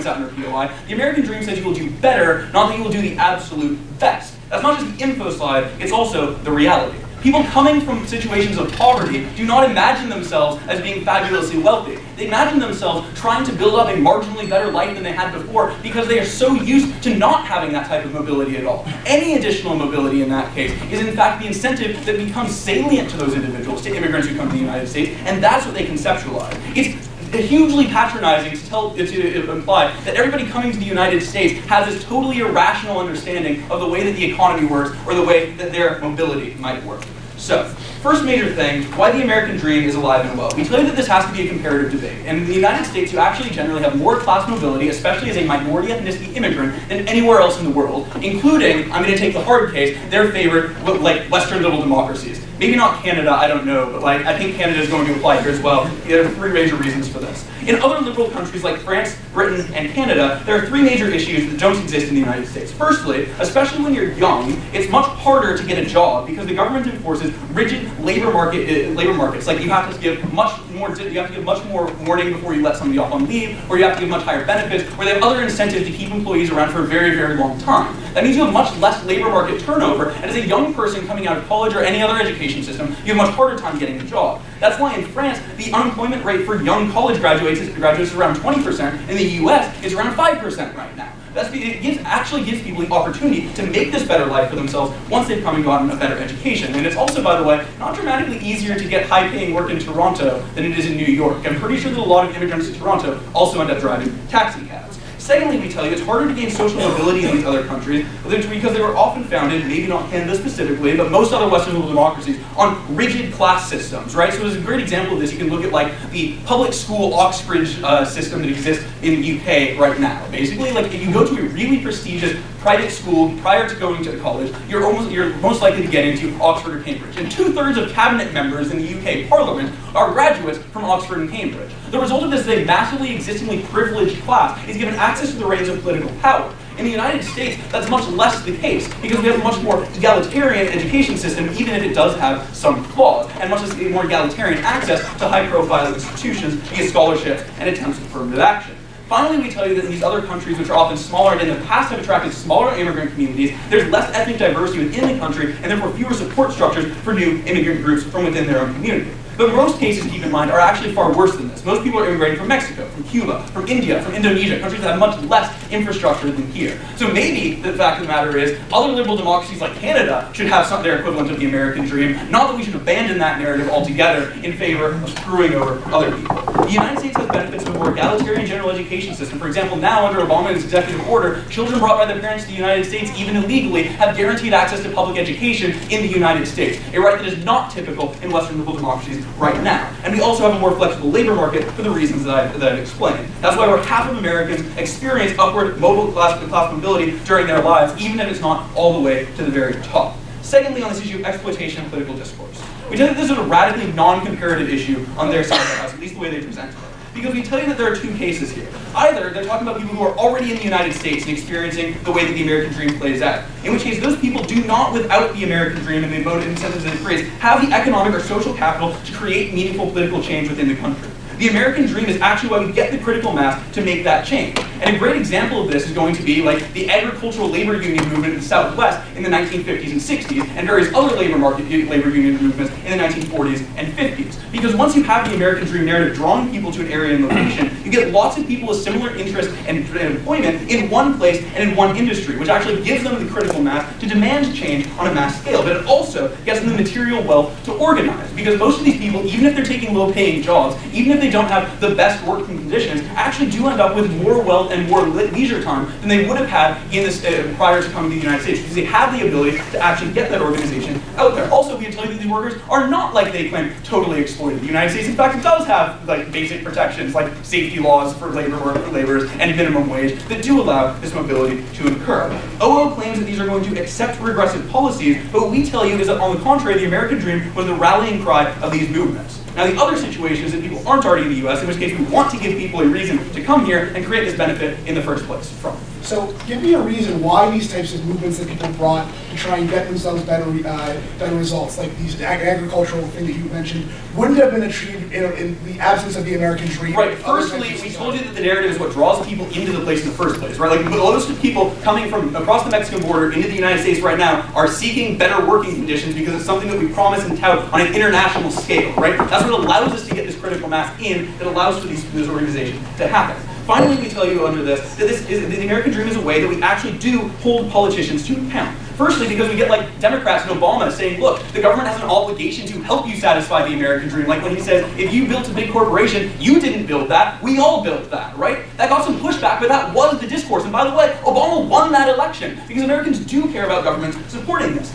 points out in her POI, the American dream says you will do better, not that you will do the absolute best. That's not just the info slide, it's also the reality. People coming from situations of poverty do not imagine themselves as being fabulously wealthy. They imagine themselves trying to build up a marginally better life than they had before because they are so used to not having that type of mobility at all. Any additional mobility in that case is in fact the incentive that becomes salient to those individuals, to immigrants who come to the United States, and that's what they conceptualize. It's hugely patronizing to tell to imply that everybody coming to the United States has this totally irrational understanding of the way that the economy works or the way that their mobility might work. So, first major thing, why the American dream is alive and well. We tell you that this has to be a comparative debate. And in the United States, you actually generally have more class mobility, especially as a minority ethnicity immigrant, than anywhere else in the world, including, I'm going to take the hard case, their favorite, like, Western liberal democracies. Maybe not Canada, I don't know, but like I think Canada is going to apply here as well. There are three major reasons for this. In other liberal countries like France, Britain, and Canada, there are three major issues that don't exist in the United States. Firstly, especially when you're young, it's much harder to get a job because the government enforces rigid labor market uh, labor markets. Like you have to give much more you have to give much more warning before you let somebody off on leave, or you have to give much higher benefits, or they have other incentives to keep employees around for a very, very long time. That means you have much less labor market turnover, and as a young person coming out of college or any other education system, you have much harder time getting a job. That's why in France, the unemployment rate for young college graduates is, graduates is around 20%. In the US, it's around 5% right now. That's, it gives, actually gives people the opportunity to make this better life for themselves once they've come and gotten a better education. And it's also, by the way, not dramatically easier to get high-paying work in Toronto than it is in New York. I'm pretty sure that a lot of immigrants to Toronto also end up driving taxi cabs. Secondly, we tell you it's harder to gain social mobility in these other countries because they were often founded, maybe not Canada specifically, but most other Western liberal democracies, on rigid class systems, right? So as a great example of this, you can look at like the public school Oxbridge uh, system that exists in the UK right now. Basically, like if you go to a really prestigious private school prior to going to college, you're almost you're most likely to get into Oxford or Cambridge. And two-thirds of cabinet members in the UK Parliament are graduates from Oxford and Cambridge. The result of this is a massively existingly privileged class is given access to the reins of political power. In the United States, that's much less the case because we have a much more egalitarian education system, even if it does have some flaws, and much more egalitarian access to high-profile institutions via scholarships and attempts at affirmative action. Finally, we tell you that in these other countries, which are often smaller and in the past have attracted smaller immigrant communities, there's less ethnic diversity within the country and therefore fewer support structures for new immigrant groups from within their own community. But most cases, keep in mind, are actually far worse than this. Most people are immigrating from Mexico, from Cuba, from India, from Indonesia, countries that have much less infrastructure than here. So maybe the fact of the matter is, other liberal democracies like Canada should have some their equivalent of the American dream. Not that we should abandon that narrative altogether in favor of screwing over other people. The United States has benefits of a more egalitarian general education system. For example, now under Obama's executive order, children brought by their parents to the United States, even illegally, have guaranteed access to public education in the United States, a right that is not typical in Western liberal democracies right now. And we also have a more flexible labor market for the reasons that, I, that I've explained. That's why over half of Americans experience upward mobile class, class mobility during their lives, even if it's not all the way to the very top. Secondly, on this issue of exploitation and political discourse. We tell that this is a radically non-comparative issue on their side of the house, at least the way they present it. Because we tell you that there are two cases here. Either they're talking about people who are already in the United States and experiencing the way that the American dream plays out. In which case, those people do not, without the American dream and the motive incentives that it have the economic or social capital to create meaningful political change within the country. The American dream is actually why we get the critical mass to make that change. And a great example of this is going to be like the agricultural labor union movement in the Southwest in the 1950s and 60s, and various other labor market labor union movements in the 1940s and 50s. Because once you have the American dream narrative drawing people to an area and location, you get lots of people with similar interests and employment in one place and in one industry, which actually gives them the critical mass to demand change on a mass scale. But it also gets them the material wealth to organize. Because most of these people, even if they're taking low-paying jobs, even if they don't have the best working conditions, actually do end up with more wealth and more leisure time than they would have had in this uh, prior to coming to the United States, because they have the ability to actually get that organization out there. Also, we can tell you that these workers are not like they claim totally exploited. The United States, in fact, does have like basic protections, like safety laws for labor work for laborers and minimum wage that do allow this mobility to occur. OO claims that these are going to accept regressive policies, but what we tell you is that on the contrary, the American dream was the rallying cry of these movements. Now, the other situation is that people aren't already in the US, in which case we want to give people a reason to come here and create this benefit in the first place from. So give me a reason why these types of movements that people brought to try and get themselves better, uh, better results, like these ag agricultural thing that you mentioned, wouldn't have been achieved in, in the absence of the American dream. Right. Firstly, we told you that the narrative is what draws people into the place in the first place, right? Like most of people coming from across the Mexican border into the United States right now are seeking better working conditions because it's something that we promise and tout on an international scale, right? That's what allows us to get this critical mass in that allows for these, this organization to happen. Finally, we tell you under this that this is, the American dream is a way that we actually do hold politicians to account. Firstly, because we get like Democrats and Obama saying, look, the government has an obligation to help you satisfy the American dream. Like when he says, if you built a big corporation, you didn't build that, we all built that, right? That got some pushback, but that was the discourse. And by the way, Obama won that election because Americans do care about governments supporting this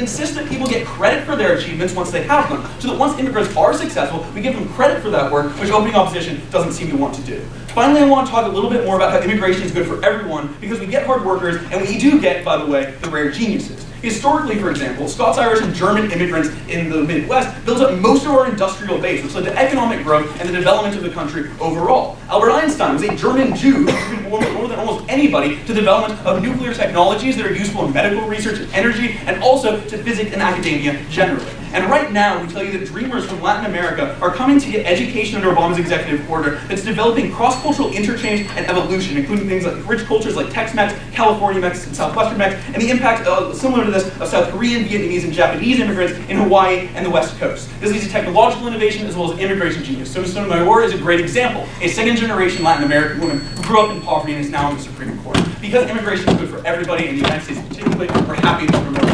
insists that people get credit for their achievements once they have them, so that once immigrants are successful, we give them credit for that work, which opening opposition doesn't seem to want to do. Finally, I want to talk a little bit more about how immigration is good for everyone, because we get hard workers, and we do get, by the way, the rare geniuses. Historically, for example, Scots, Irish, and German immigrants in the Midwest built up most of our industrial base, which led to economic growth and the development of the country overall. Albert Einstein was a German Jew who contributed more, more than almost anybody to the development of nuclear technologies that are useful in medical research and energy, and also to physics and academia generally. And right now, we tell you that dreamers from Latin America are coming to get education under Obama's executive order that's developing cross-cultural interchange and evolution, including things like rich cultures like Tex-Mex, California Mex, and Southwestern Mex, and the impact, uh, similar to this, of South Korean, Vietnamese, and Japanese immigrants in Hawaii and the West Coast. This leads to technological innovation as well as immigration genius. So Sotomayor is a great example, a second-generation Latin American woman who grew up in poverty and is now on the Supreme Court. Because immigration is good for everybody in the United States particularly, we're happy to promote it.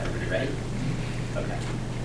Everybody ready? Okay.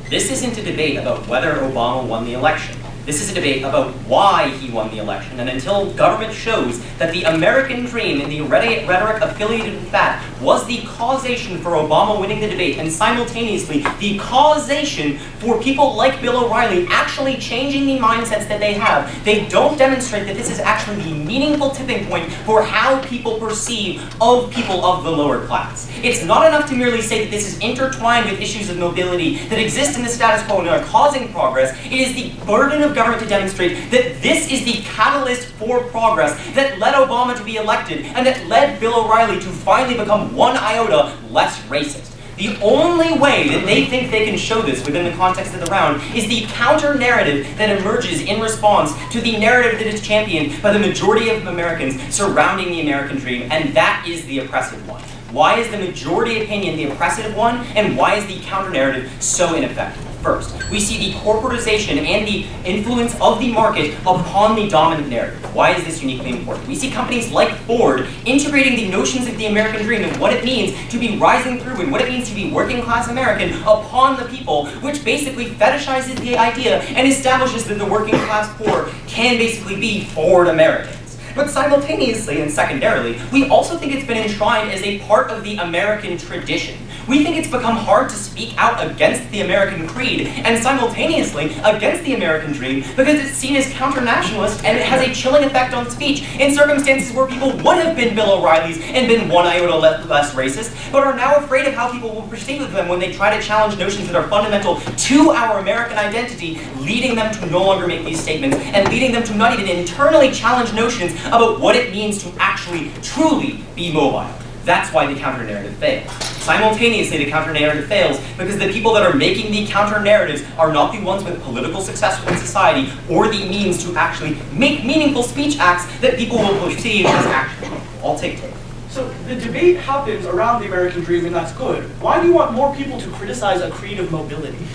This isn't a debate about whether Obama won the election. This is a debate about why he won the election, and until government shows that the American dream and the rhetoric affiliated with that was the causation for Obama winning the debate, and simultaneously the causation for people like Bill O'Reilly actually changing the mindsets that they have, they don't demonstrate that this is actually the meaningful tipping point for how people perceive of people of the lower class. It's not enough to merely say that this is intertwined with issues of mobility that exist in the status quo and are causing progress. It is the burden of government to demonstrate that this is the catalyst for progress that led Obama to be elected and that led Bill O'Reilly to finally become one iota less racist. The only way that they think they can show this within the context of the round is the counter narrative that emerges in response to the narrative that is championed by the majority of Americans surrounding the American dream, and that is the oppressive one. Why is the majority opinion the oppressive one, and why is the counter narrative so ineffective? First, we see the corporatization and the influence of the market upon the dominant narrative. Why is this uniquely important? We see companies like Ford integrating the notions of the American dream and what it means to be rising through and what it means to be working class American upon the people, which basically fetishizes the idea and establishes that the working class poor can basically be Ford Americans. But simultaneously and secondarily, we also think it's been enshrined as a part of the American tradition. We think it's become hard to speak out against the American creed and simultaneously against the American dream because it's seen as counter-nationalist and it has a chilling effect on speech in circumstances where people would have been Bill O'Reillys and been one iota less racist, but are now afraid of how people will perceive them when they try to challenge notions that are fundamental to our American identity, leading them to no longer make these statements and leading them to not even internally challenge notions about what it means to actually, truly be mobile. That's why the counter-narrative fails. Simultaneously, the counter-narrative fails because the people that are making the counter-narratives are not the ones with political success in society or the means to actually make meaningful speech acts that people will perceive as actionable. I'll take take. So the debate happens around the American dream, and that's good. Why do you want more people to criticize a creed of mobility?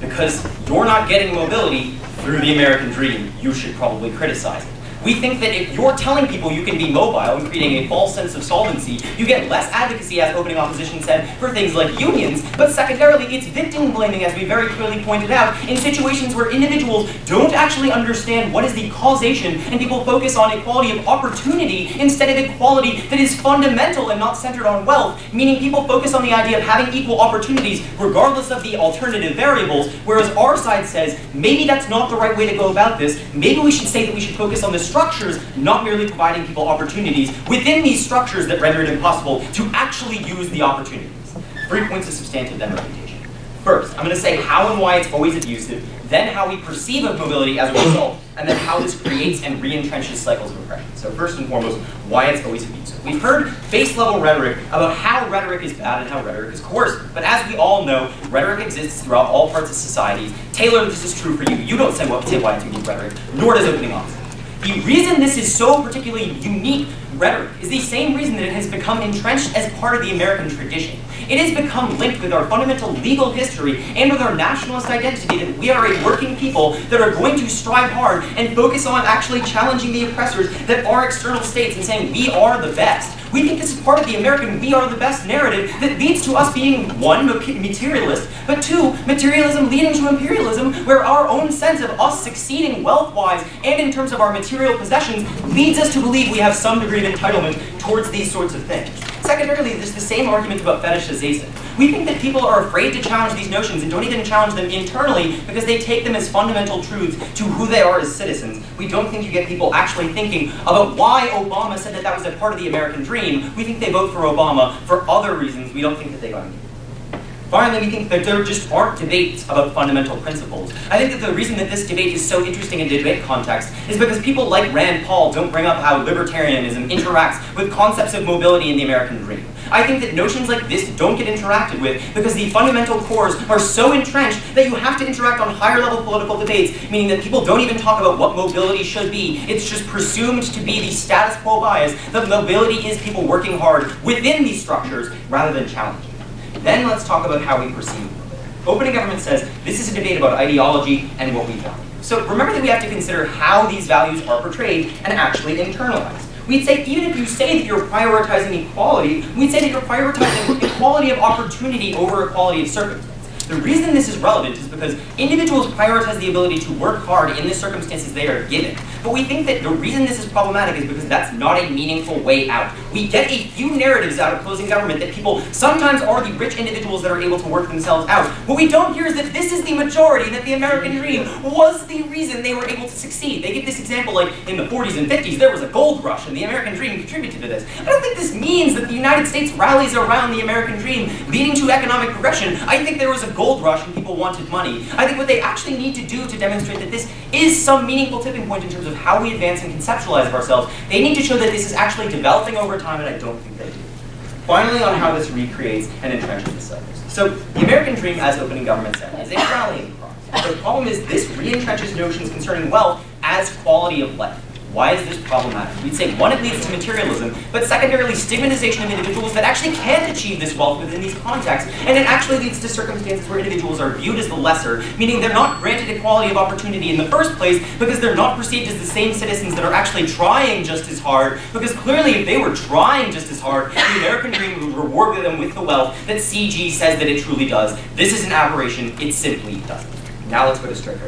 Because you're not getting mobility through the American dream, you should probably criticize it. We think that if you're telling people you can be mobile and creating a false sense of solvency, you get less advocacy, as opening opposition said, for things like unions, but secondarily, it's victim blaming, as we very clearly pointed out, in situations where individuals don't actually understand what is the causation, and people focus on equality of opportunity instead of equality that is fundamental and not centered on wealth, meaning people focus on the idea of having equal opportunities regardless of the alternative variables, whereas our side says, maybe that's not the right way to go about this, maybe we should say that we should focus on the structures, not merely providing people opportunities within these structures that render it impossible to actually use the opportunities. Three points of substantive then refutation. First, I'm going to say how and why it's always abusive, then how we perceive of mobility as a result, and then how this creates and re-entrenches cycles of oppression. So first and foremost, why it's always abusive. We've heard base-level rhetoric about how rhetoric is bad and how rhetoric is coercive. But as we all know, rhetoric exists throughout all parts of society. Taylor, this is true for you. You don't say, what, say why it's unique rhetoric, nor does opening opposition. The reason this is so particularly unique rhetoric is the same reason that it has become entrenched as part of the American tradition. It has become linked with our fundamental legal history and with our nationalist identity that we are a working people that are going to strive hard and focus on actually challenging the oppressors that are external states and saying we are the best. We think this is part of the American we are the best narrative that leads to us being, one, materialist, but two, materialism leading to imperialism, where our own sense of us succeeding wealth-wise and in terms of our material possessions leads us to believe we have some degree of entitlement towards these sorts of things. Secondarily, there's the same argument about fetishization. We think that people are afraid to challenge these notions and don't even challenge them internally because they take them as fundamental truths to who they are as citizens. We don't think you get people actually thinking about why Obama said that that was a part of the American dream. We think they vote for Obama for other reasons. We don't think that they got engaged. Finally, we think that there just aren't debates about fundamental principles. I think that the reason that this debate is so interesting in debate context is because people like Rand Paul don't bring up how libertarianism interacts with concepts of mobility in the American dream. I think that notions like this don't get interacted with because the fundamental cores are so entrenched that you have to interact on higher level political debates, meaning that people don't even talk about what mobility should be. It's just presumed to be the status quo bias that mobility is people working hard within these structures rather than challenging. Then let's talk about how we perceive it. Opening government says this is a debate about ideology and what we value. So remember that we have to consider how these values are portrayed and actually internalized. We'd say even if you say that you're prioritizing equality, we'd say that you're prioritizing equality of opportunity over equality of circumstance. The reason this is relevant is because individuals prioritize the ability to work hard in the circumstances they are given. But we think that the reason this is problematic is because that's not a meaningful way out. We get a few narratives out of closing government that people sometimes are the rich individuals that are able to work themselves out. What we don't hear is that this is the majority, that the American dream was the reason they were able to succeed. They give this example like in the 40s and 50s, there was a gold rush and the American dream contributed to this. I don't think this means that the United States rallies around the American dream leading to economic progression. I think there was a gold rush and people wanted money. I think what they actually need to do to demonstrate that this is some meaningful tipping point in terms of how we advance and conceptualize ourselves, they need to show that this is actually developing over time, and I don't think they do. Finally, on how this recreates and entrenches the settlers. So, the American dream, as opening government said, is a rallying cry. The problem is this re-entrenches notions concerning wealth as quality of life. Why is this problematic? We'd say, one, it leads to materialism, but secondarily, stigmatization of individuals that actually can't achieve this wealth within these contexts, and it actually leads to circumstances where individuals are viewed as the lesser, meaning they're not granted equality of opportunity in the first place because they're not perceived as the same citizens that are actually trying just as hard, because clearly if they were trying just as hard, the American dream would reward them with the wealth that CG says that it truly does. This is an aberration, it simply doesn't. Now let's go to strict.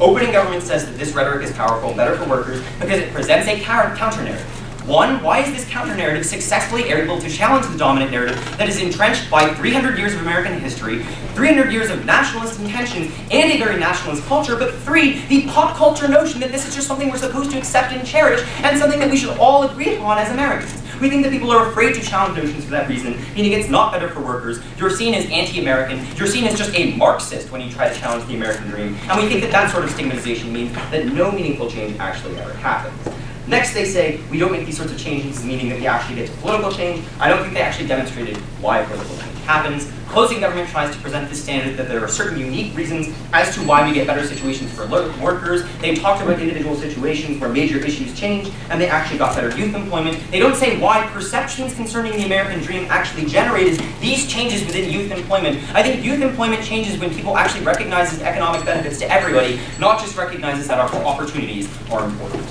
Opening government says that this rhetoric is powerful and better for workers because it presents a counter-narrative. One, why is this counter-narrative successfully able to challenge the dominant narrative that is entrenched by 300 years of American history, 300 years of nationalist intentions, and a very nationalist culture, but three, the pop culture notion that this is just something we're supposed to accept and cherish, and something that we should all agree upon as Americans. We think that people are afraid to challenge notions for that reason, meaning it's not better for workers. You're seen as anti-American. You're seen as just a Marxist when you try to challenge the American dream. And we think that that sort of stigmatization means that no meaningful change actually ever happens. Next, they say we don't make these sorts of changes, meaning that we actually get to political change. I don't think they actually demonstrated why political change happens. Closing government tries to present this standard that there are certain unique reasons as to why we get better situations for workers. They talked about individual situations where major issues change, and they actually got better youth employment. They don't say why perceptions concerning the American dream actually generated these changes within youth employment. I think youth employment changes when people actually recognize economic benefits to everybody, not just recognizes that our opportunities are important.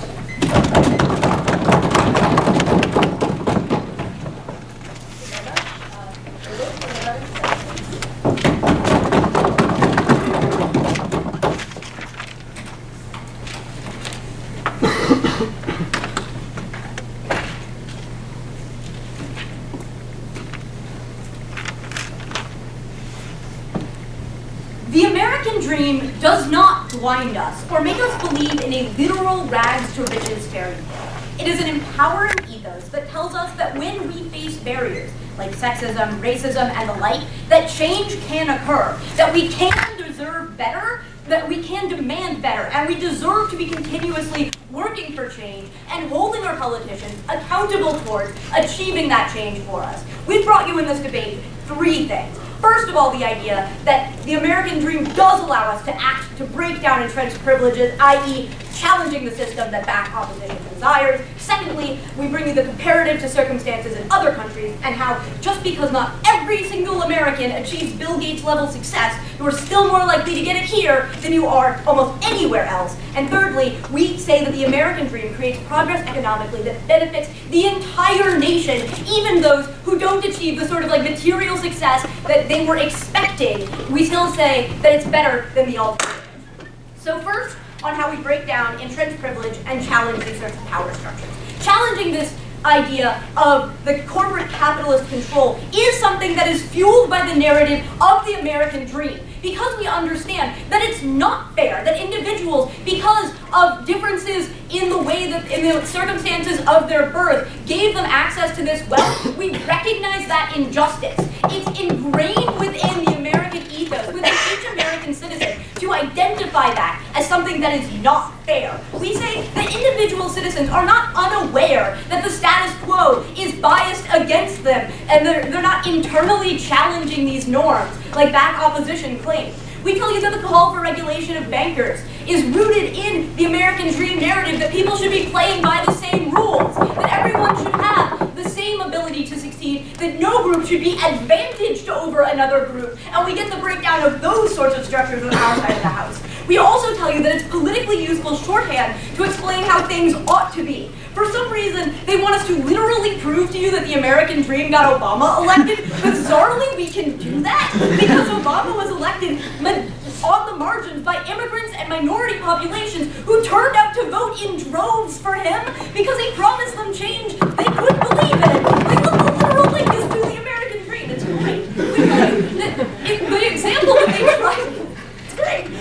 The American dream does not blind us or make us believe in a literal rags to riches fairy tale. It is an empowering ethos that tells us that when we face barriers like sexism, racism, and the like, that change can occur, that we can deserve better, that we can demand better, and we deserve to be continuously working for change and holding our politicians accountable towards achieving that change for us. We've brought you in this debate three things. First of all, the idea that the American dream does allow us to act to break down entrenched privileges, i.e., challenging the system that back opposition desires. Secondly, we bring you the comparative to circumstances in other countries and how just because not every single American achieves Bill Gates level success, you are still more likely to get it here than you are almost anywhere else. And thirdly, we say that the American dream creates progress economically that benefits the entire nation, even those who don't achieve the sort of like material success that they were expecting. We still say that it's better than the alternative. So first, on how we break down entrenched privilege and challenge these sorts of power structures. Challenging this idea of the corporate capitalist control is something that is fueled by the narrative of the American dream because we understand that it's not fair that individuals, because of differences in the way that, in the circumstances of their birth, gave them access to this wealth, we recognize that injustice. It's ingrained within the American ethos, within each American citizen, to identify that as something that is not fair. We say that individual citizens are not unaware that the status quo is biased against them, and they're, they're not internally challenging these norms, like back opposition claims. We tell you that the call for regulation of bankers is rooted in the American dream narrative that people should be playing by the same rules, that everyone should have the same ability to succeed, that no group should be advantaged over another group, and we get the breakdown of those sorts of structures on our side of the house. We also tell you that it's politically useful shorthand to explain how things ought to be. For some reason, they want us to literally prove to you that the American dream got Obama elected. But bizarrely, we can do that because Obama was elected on the margins by immigrants and minority populations who turned out to vote in droves for him because he promised them change they couldn't believe in. Like, look, the literal link is to the American dream. It's great. The, the example that they tried.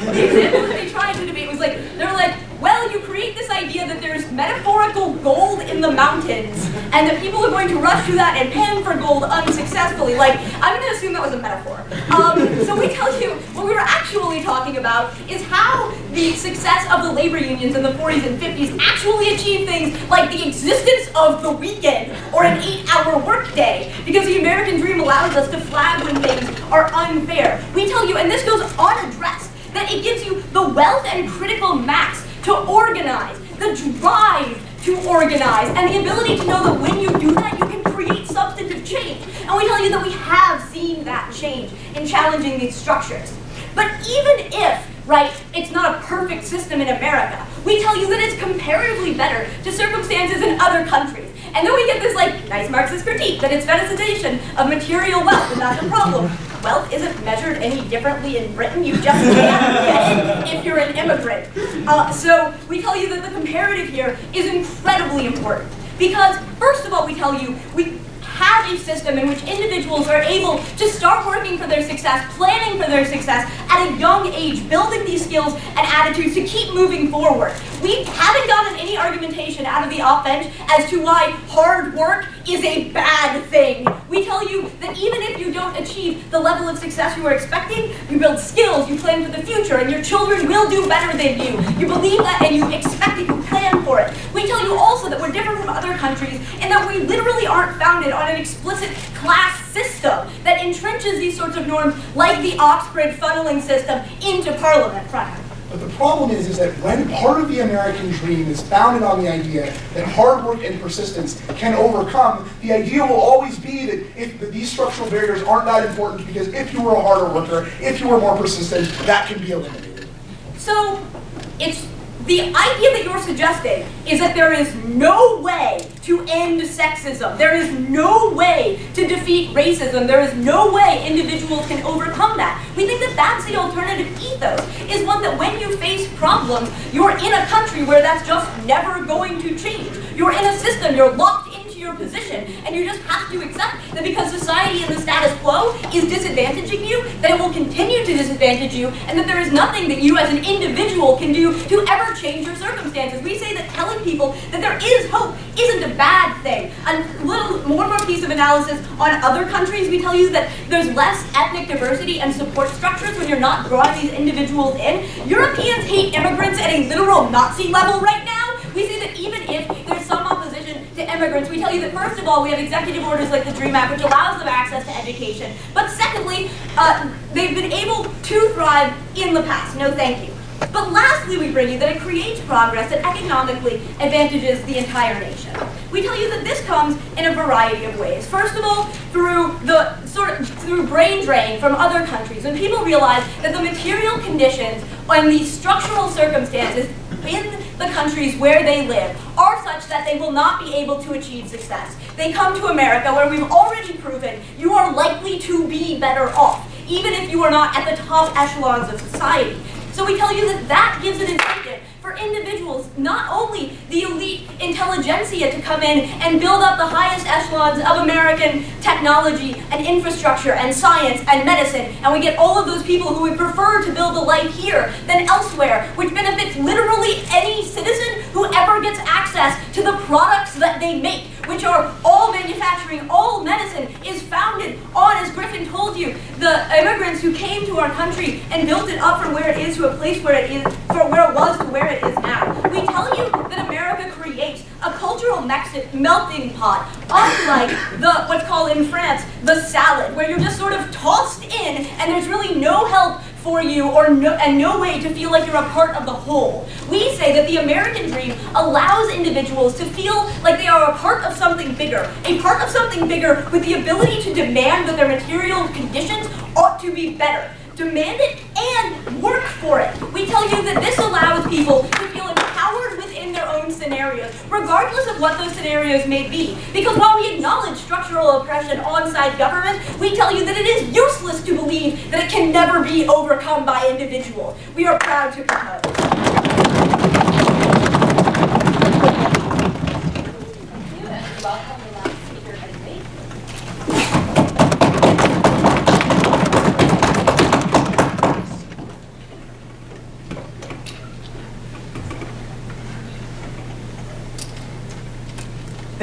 The example that they tried to debate was like, they're like, well, you create this idea that there's metaphorical gold in the mountains and that people are going to rush to that and pan for gold unsuccessfully. Like, I'm going to assume that was a metaphor. Um, so we tell you what we were actually talking about is how the success of the labor unions in the 40s and 50s actually achieved things like the existence of the weekend or an eight-hour workday because the American dream allows us to flag when things are unfair. We tell you, and this goes unaddressed, that it gives you the wealth and critical mass to organize, the drive to organize, and the ability to know that when you do that, you can create substantive change. And we tell you that we have seen that change in challenging these structures. But even if right? It's not a perfect system in America. We tell you that it's comparatively better to circumstances in other countries. And then we get this like nice Marxist critique that it's fetishization of material wealth, and that's a problem. Wealth isn't measured any differently in Britain. You just can't get it if you're an immigrant. Uh, so we tell you that the comparative here is incredibly important. Because first of all, we tell you we have a system in which individuals are able to start working for their success, planning for their success at a young age, building these skills and attitudes to keep moving forward. We haven't gotten any argumentation out of the bench as to why hard work is a bad thing. We tell you that even if you don't achieve the level of success you were expecting, you build skills, you plan for the future, and your children will do better than you. You believe that and you expect it, you plan for it. We tell you also that we're different from other countries and that we literally aren't founded on an explicit class system that entrenches these sorts of norms like the Oxford funneling system into parliament. Front. But the problem is, is that when part of the American dream is founded on the idea that hard work and persistence can overcome, the idea will always be that if that these structural barriers aren't that important because if you were a harder worker, if you were more persistent, that can be eliminated. So it's the idea that you're suggesting is that there is no way to end sexism. There is no way to defeat racism. There is no way individuals can overcome that. We think that that's the alternative ethos, is one that when you face problems, you're in a country where that's just never going to change. You're in a system, you're locked your position, and you just have to accept that because society and the status quo is disadvantaging you, that it will continue to disadvantage you, and that there is nothing that you as an individual can do to ever change your circumstances. We say that telling people that there is hope isn't a bad thing. A little more more piece of analysis on other countries, we tell you that there's less ethnic diversity and support structures when you're not drawing these individuals in. Europeans hate immigrants at a literal Nazi level right now. We see that even if there's some opposition to immigrants, we tell you that first of all, we have executive orders like the DREAM Act, which allows them access to education. But secondly, uh, they've been able to thrive in the past. No thank you. But lastly, we bring you that it creates progress that economically advantages the entire nation. We tell you that this comes in a variety of ways. First of all, through the sort of through brain drain from other countries, when people realize that the material conditions and the structural circumstances in the countries where they live are such that they will not be able to achieve success. They come to America where we've already proven you are likely to be better off, even if you are not at the top echelons of society. So we tell you that that gives an incentive for individuals, not only the elite intelligentsia to come in and build up the highest echelons of American technology and infrastructure and science and medicine, and we get all of those people who would prefer to build a life here than elsewhere, which benefits literally any citizen who ever gets access to the products that they make which are all manufacturing, all medicine, is founded on, as Griffin told you, the immigrants who came to our country and built it up from where it is to a place where it is, from where it was to where it is now. We tell you that America creates a cultural melting pot, unlike the what's called in France the salad, where you're just sort of tossed in and there's really no help for you or no, and no way to feel like you're a part of the whole. We say that the American dream allows individuals to feel like they are a part of something bigger, a part of something bigger with the ability to demand that their material conditions ought to be better. Demand it and work for it. We tell you that this allows people to feel empowered within their own scenarios, regardless of what those scenarios may be. Because while we acknowledge structural oppression on-site government, we tell you that it is useless to believe that it can never be overcome by individuals. We are proud to propose.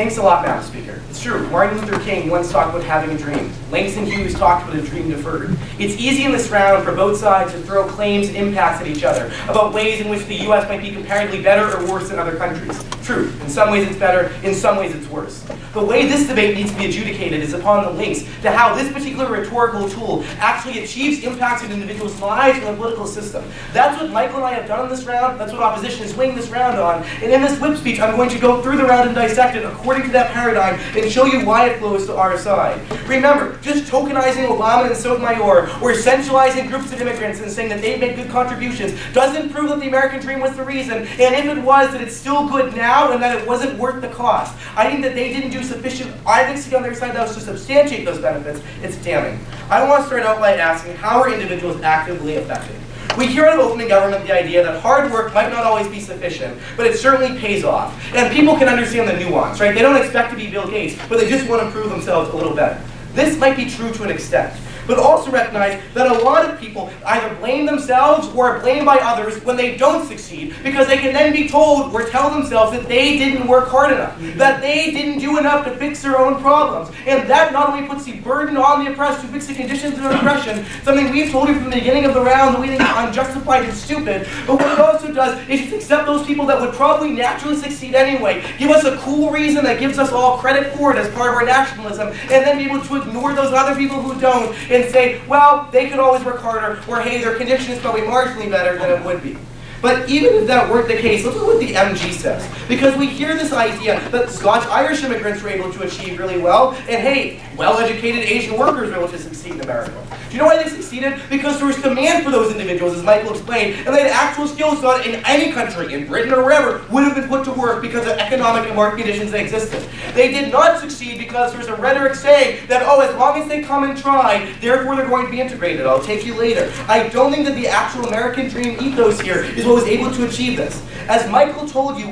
Thanks a lot, Madam Speaker. It's true, Martin Luther King once talked about having a dream. Langston Hughes talked about a dream deferred. It's easy in this round for both sides to throw claims and impacts at each other about ways in which the US might be comparatively better or worse than other countries. True, in some ways it's better, in some ways it's worse. The way this debate needs to be adjudicated is upon the links to how this particular rhetorical tool actually achieves impacts in individuals' lives and the political system. That's what Michael and I have done in this round, that's what opposition is winning this round on, and in this whip speech I'm going to go through the round and dissect it according to that paradigm and show you why it flows to our side. Remember, just tokenizing Obama and Sotomayor or centralizing groups of immigrants and saying that they've made good contributions doesn't prove that the American dream was the reason, and if it was, that it's still good now and that it wasn't worth the cost. I think that they didn't do sufficient advocacy on their side the house to substantiate those benefits. It's damning. I want to start out by asking, how are individuals actively affected? We hear in opening government the idea that hard work might not always be sufficient, but it certainly pays off. And people can understand the nuance, right? They don't expect to be Bill Gates, but they just want to prove themselves a little better. This might be true to an extent but also recognize that a lot of people either blame themselves or are blamed by others when they don't succeed because they can then be told or tell themselves that they didn't work hard enough, that they didn't do enough to fix their own problems. And that not only puts the burden on the oppressed to fix the conditions of oppression, something we've told you from the beginning of the round that we think is unjustified and stupid, but what it also does is just accept those people that would probably naturally succeed anyway, give us a cool reason that gives us all credit for it as part of our nationalism, and then be able to ignore those other people who don't and say, well, they could always work harder, or hey, their condition is probably marginally better than it would be. But even if that weren't the case, look at what the MG says. Because we hear this idea that Scotch-Irish immigrants were able to achieve really well, and hey, well-educated Asian workers were able to succeed in America. Do you know why they succeeded? Because there was demand for those individuals, as Michael explained, and they had actual skills that in any country, in Britain or wherever, would have been put to work because of economic and market conditions that existed. They did not succeed because there's a rhetoric saying that, oh, as long as they come and try, therefore they're going to be integrated. I'll take you later. I don't think that the actual American dream ethos here is what was able to achieve this. As Michael told you,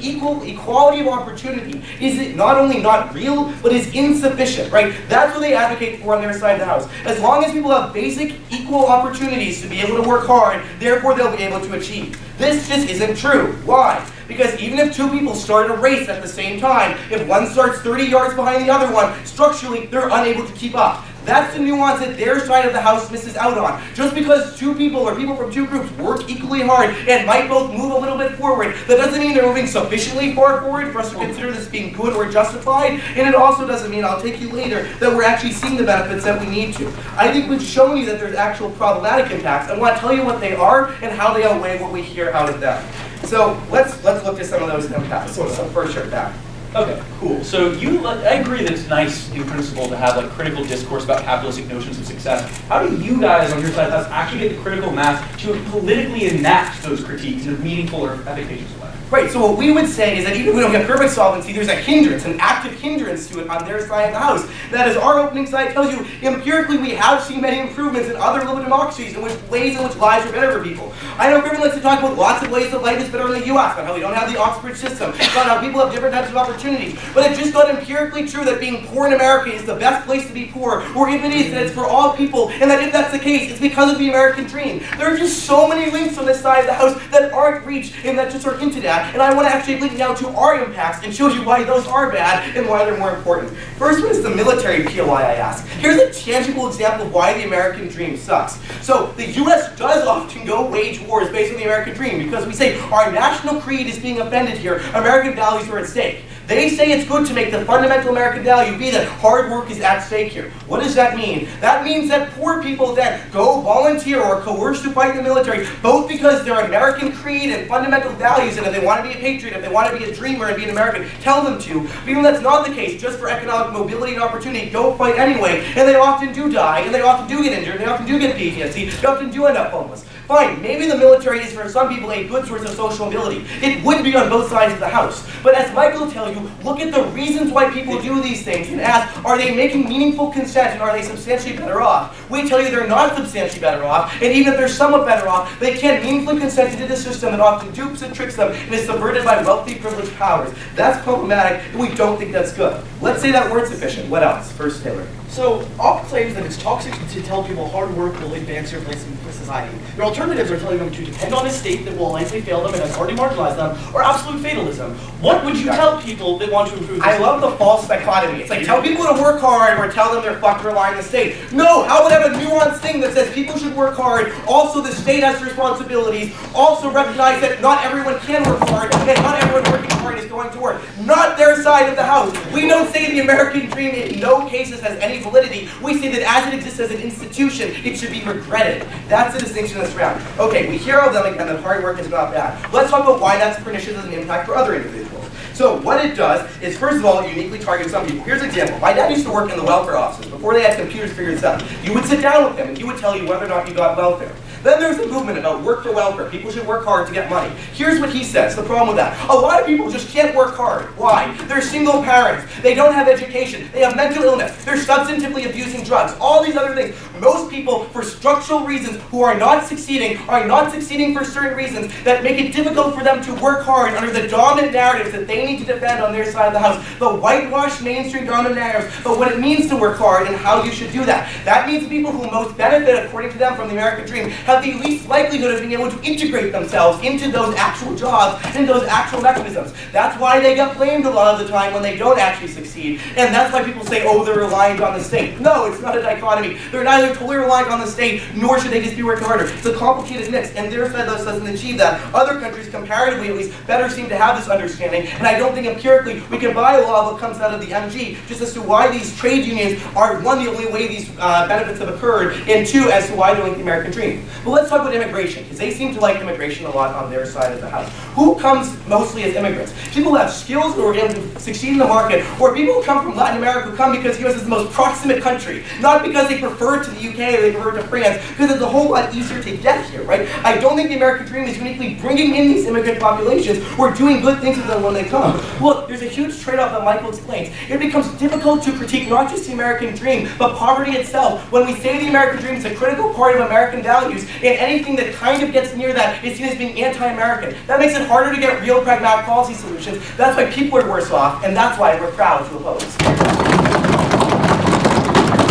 equal equality of opportunity is not only not real, but is insufficient, right? That's what they advocate for on their side of the house. As long as people have basic equal opportunities to be able to work hard, therefore they'll be able to achieve. This just isn't true. Why? Because even if two people start a race at the same time, if one starts 30 yards behind the other one, structurally they're unable to keep up. That's the nuance that their side of the house misses out on. Just because two people or people from two groups work equally hard and might both move a little bit forward, that doesn't mean they're moving sufficiently far forward for us to consider this being good or justified. And it also doesn't mean, I'll take you later, that we're actually seeing the benefits that we need to. I think we've shown you that there's actual problematic impacts. I want to tell you what they are and how they outweigh what we hear out of them. So let's let's look at some of those impacts. So, first, shirt back. Okay, cool. So you, I agree that it's nice in principle to have like critical discourse about capitalistic notions of success. How do you guys on your side of the actually get the critical mass to politically enact those critiques in a meaningful or efficacious way? Right, so what we would say is that even if we don't get perfect solvency, there's a hindrance, an active hindrance to it on their side of the house. That is, our opening slide tells you, empirically, we have seen many improvements in other liberal democracies in which ways in which lives are better for people. I know Griffin likes to talk about lots of ways that life is better in the U.S., about how we don't have the Oxford system, about how people have different types of opportunities. But it's just not empirically true that being poor in America is the best place to be poor, or if it is, that it's for all people, and that if that's the case, it's because of the American dream. There are just so many links on this side of the house that aren't reached and that just are hinted at and I want to actually link now to our impacts and show you why those are bad and why they're more important. First one is the military POI I ask. Here's a tangible example of why the American dream sucks. So the US does often go wage wars based on the American dream because we say our national creed is being offended here, American values are at stake. They say it's good to make the fundamental American value be that hard work is at stake here. What does that mean? That means that poor people then go volunteer or coerce to fight in the military, both because their American creed and fundamental values, and if they want to be a patriot, if they want to be a dreamer and be an American, tell them to. But even that's not the case, just for economic mobility and opportunity, go fight anyway. And they often do die, and they often do get injured, and they often do get PTSD, they often do end up homeless. Fine, maybe the military is for some people a good source of social mobility. It would be on both sides of the house. But as Michael will tell you, look at the reasons why people do these things and ask, are they making meaningful consent and are they substantially better off? We tell you they're not substantially better off, and even if they're somewhat better off, they can't meaningfully consent to the system that often dupes and tricks them and is subverted by wealthy, privileged powers. That's problematic, and we don't think that's good. Let's say that weren't sufficient. What else? First, Taylor. So, Opp claims that it's toxic to tell people hard work will advance your place in society. Your alternatives are telling them to depend on a state that will likely fail them and has already marginalized them, or absolute fatalism. What would you tell people that want to improve I love the false dichotomy. It's like tell people to work hard or tell them they're fucking relying on the state. No, how about have a nuanced thing that says people should work hard, also the state has responsibilities, also recognize that not everyone can work hard, and not everyone working hard is going to work. Not their side of the house. We don't say the American dream in no cases has any validity. We say that as it exists as an institution, it should be regretted. That's the distinction that's around. Okay, we hear all them again that hard work is not bad. Let's talk about why that's pernicious as an impact for other individuals. So what it does is, first of all, it uniquely targets some people. Here's an example. My dad used to work in the welfare offices before they had computers figured out. You would sit down with him and he would tell you whether or not you got welfare. Then there's the movement about work for welfare. People should work hard to get money. Here's what he says, the problem with that. A lot of people just can't work hard. Why? They're single parents. They don't have education. They have mental illness. They're substantively abusing drugs. All these other things. Most people, for structural reasons, who are not succeeding, are not succeeding for certain reasons that make it difficult for them to work hard under the dominant narratives that they need to defend on their side of the house. The whitewashed mainstream dominant narratives of what it means to work hard and how you should do that. That means people who most benefit, according to them, from the American dream have the least likelihood of being able to integrate themselves into those actual jobs, into those actual mechanisms. That's why they get blamed a lot of the time when they don't actually succeed. And that's why people say, oh, they're reliant on the state. No, it's not a dichotomy. They're neither totally reliant on the state, nor should they just be working harder. It's a complicated mix, and their side thus doesn't achieve that. Other countries, comparatively at least, better seem to have this understanding, and I don't think empirically we can buy a law that comes out of the MG just as to why these trade unions are, one, the only way these uh, benefits have occurred, and two, as to why they like the American dream. But let's talk about immigration, because they seem to like immigration a lot on their side of the house. Who comes mostly as immigrants? People who have skills who are able to succeed in the market, or people who come from Latin America who come because the US is the most proximate country, not because they prefer to the UK or they prefer to France, because it's a whole lot easier to get here, right? I don't think the American dream is uniquely bringing in these immigrant populations or doing good things with them when they come. Look, there's a huge trade-off that Michael explains. It becomes difficult to critique not just the American dream, but poverty itself. When we say the American dream is a critical part of American values, and anything that kind of gets near that is seen as being anti-American. That makes it harder to get real pragmatic policy solutions. That's why people are worse off, and that's why we're proud to oppose.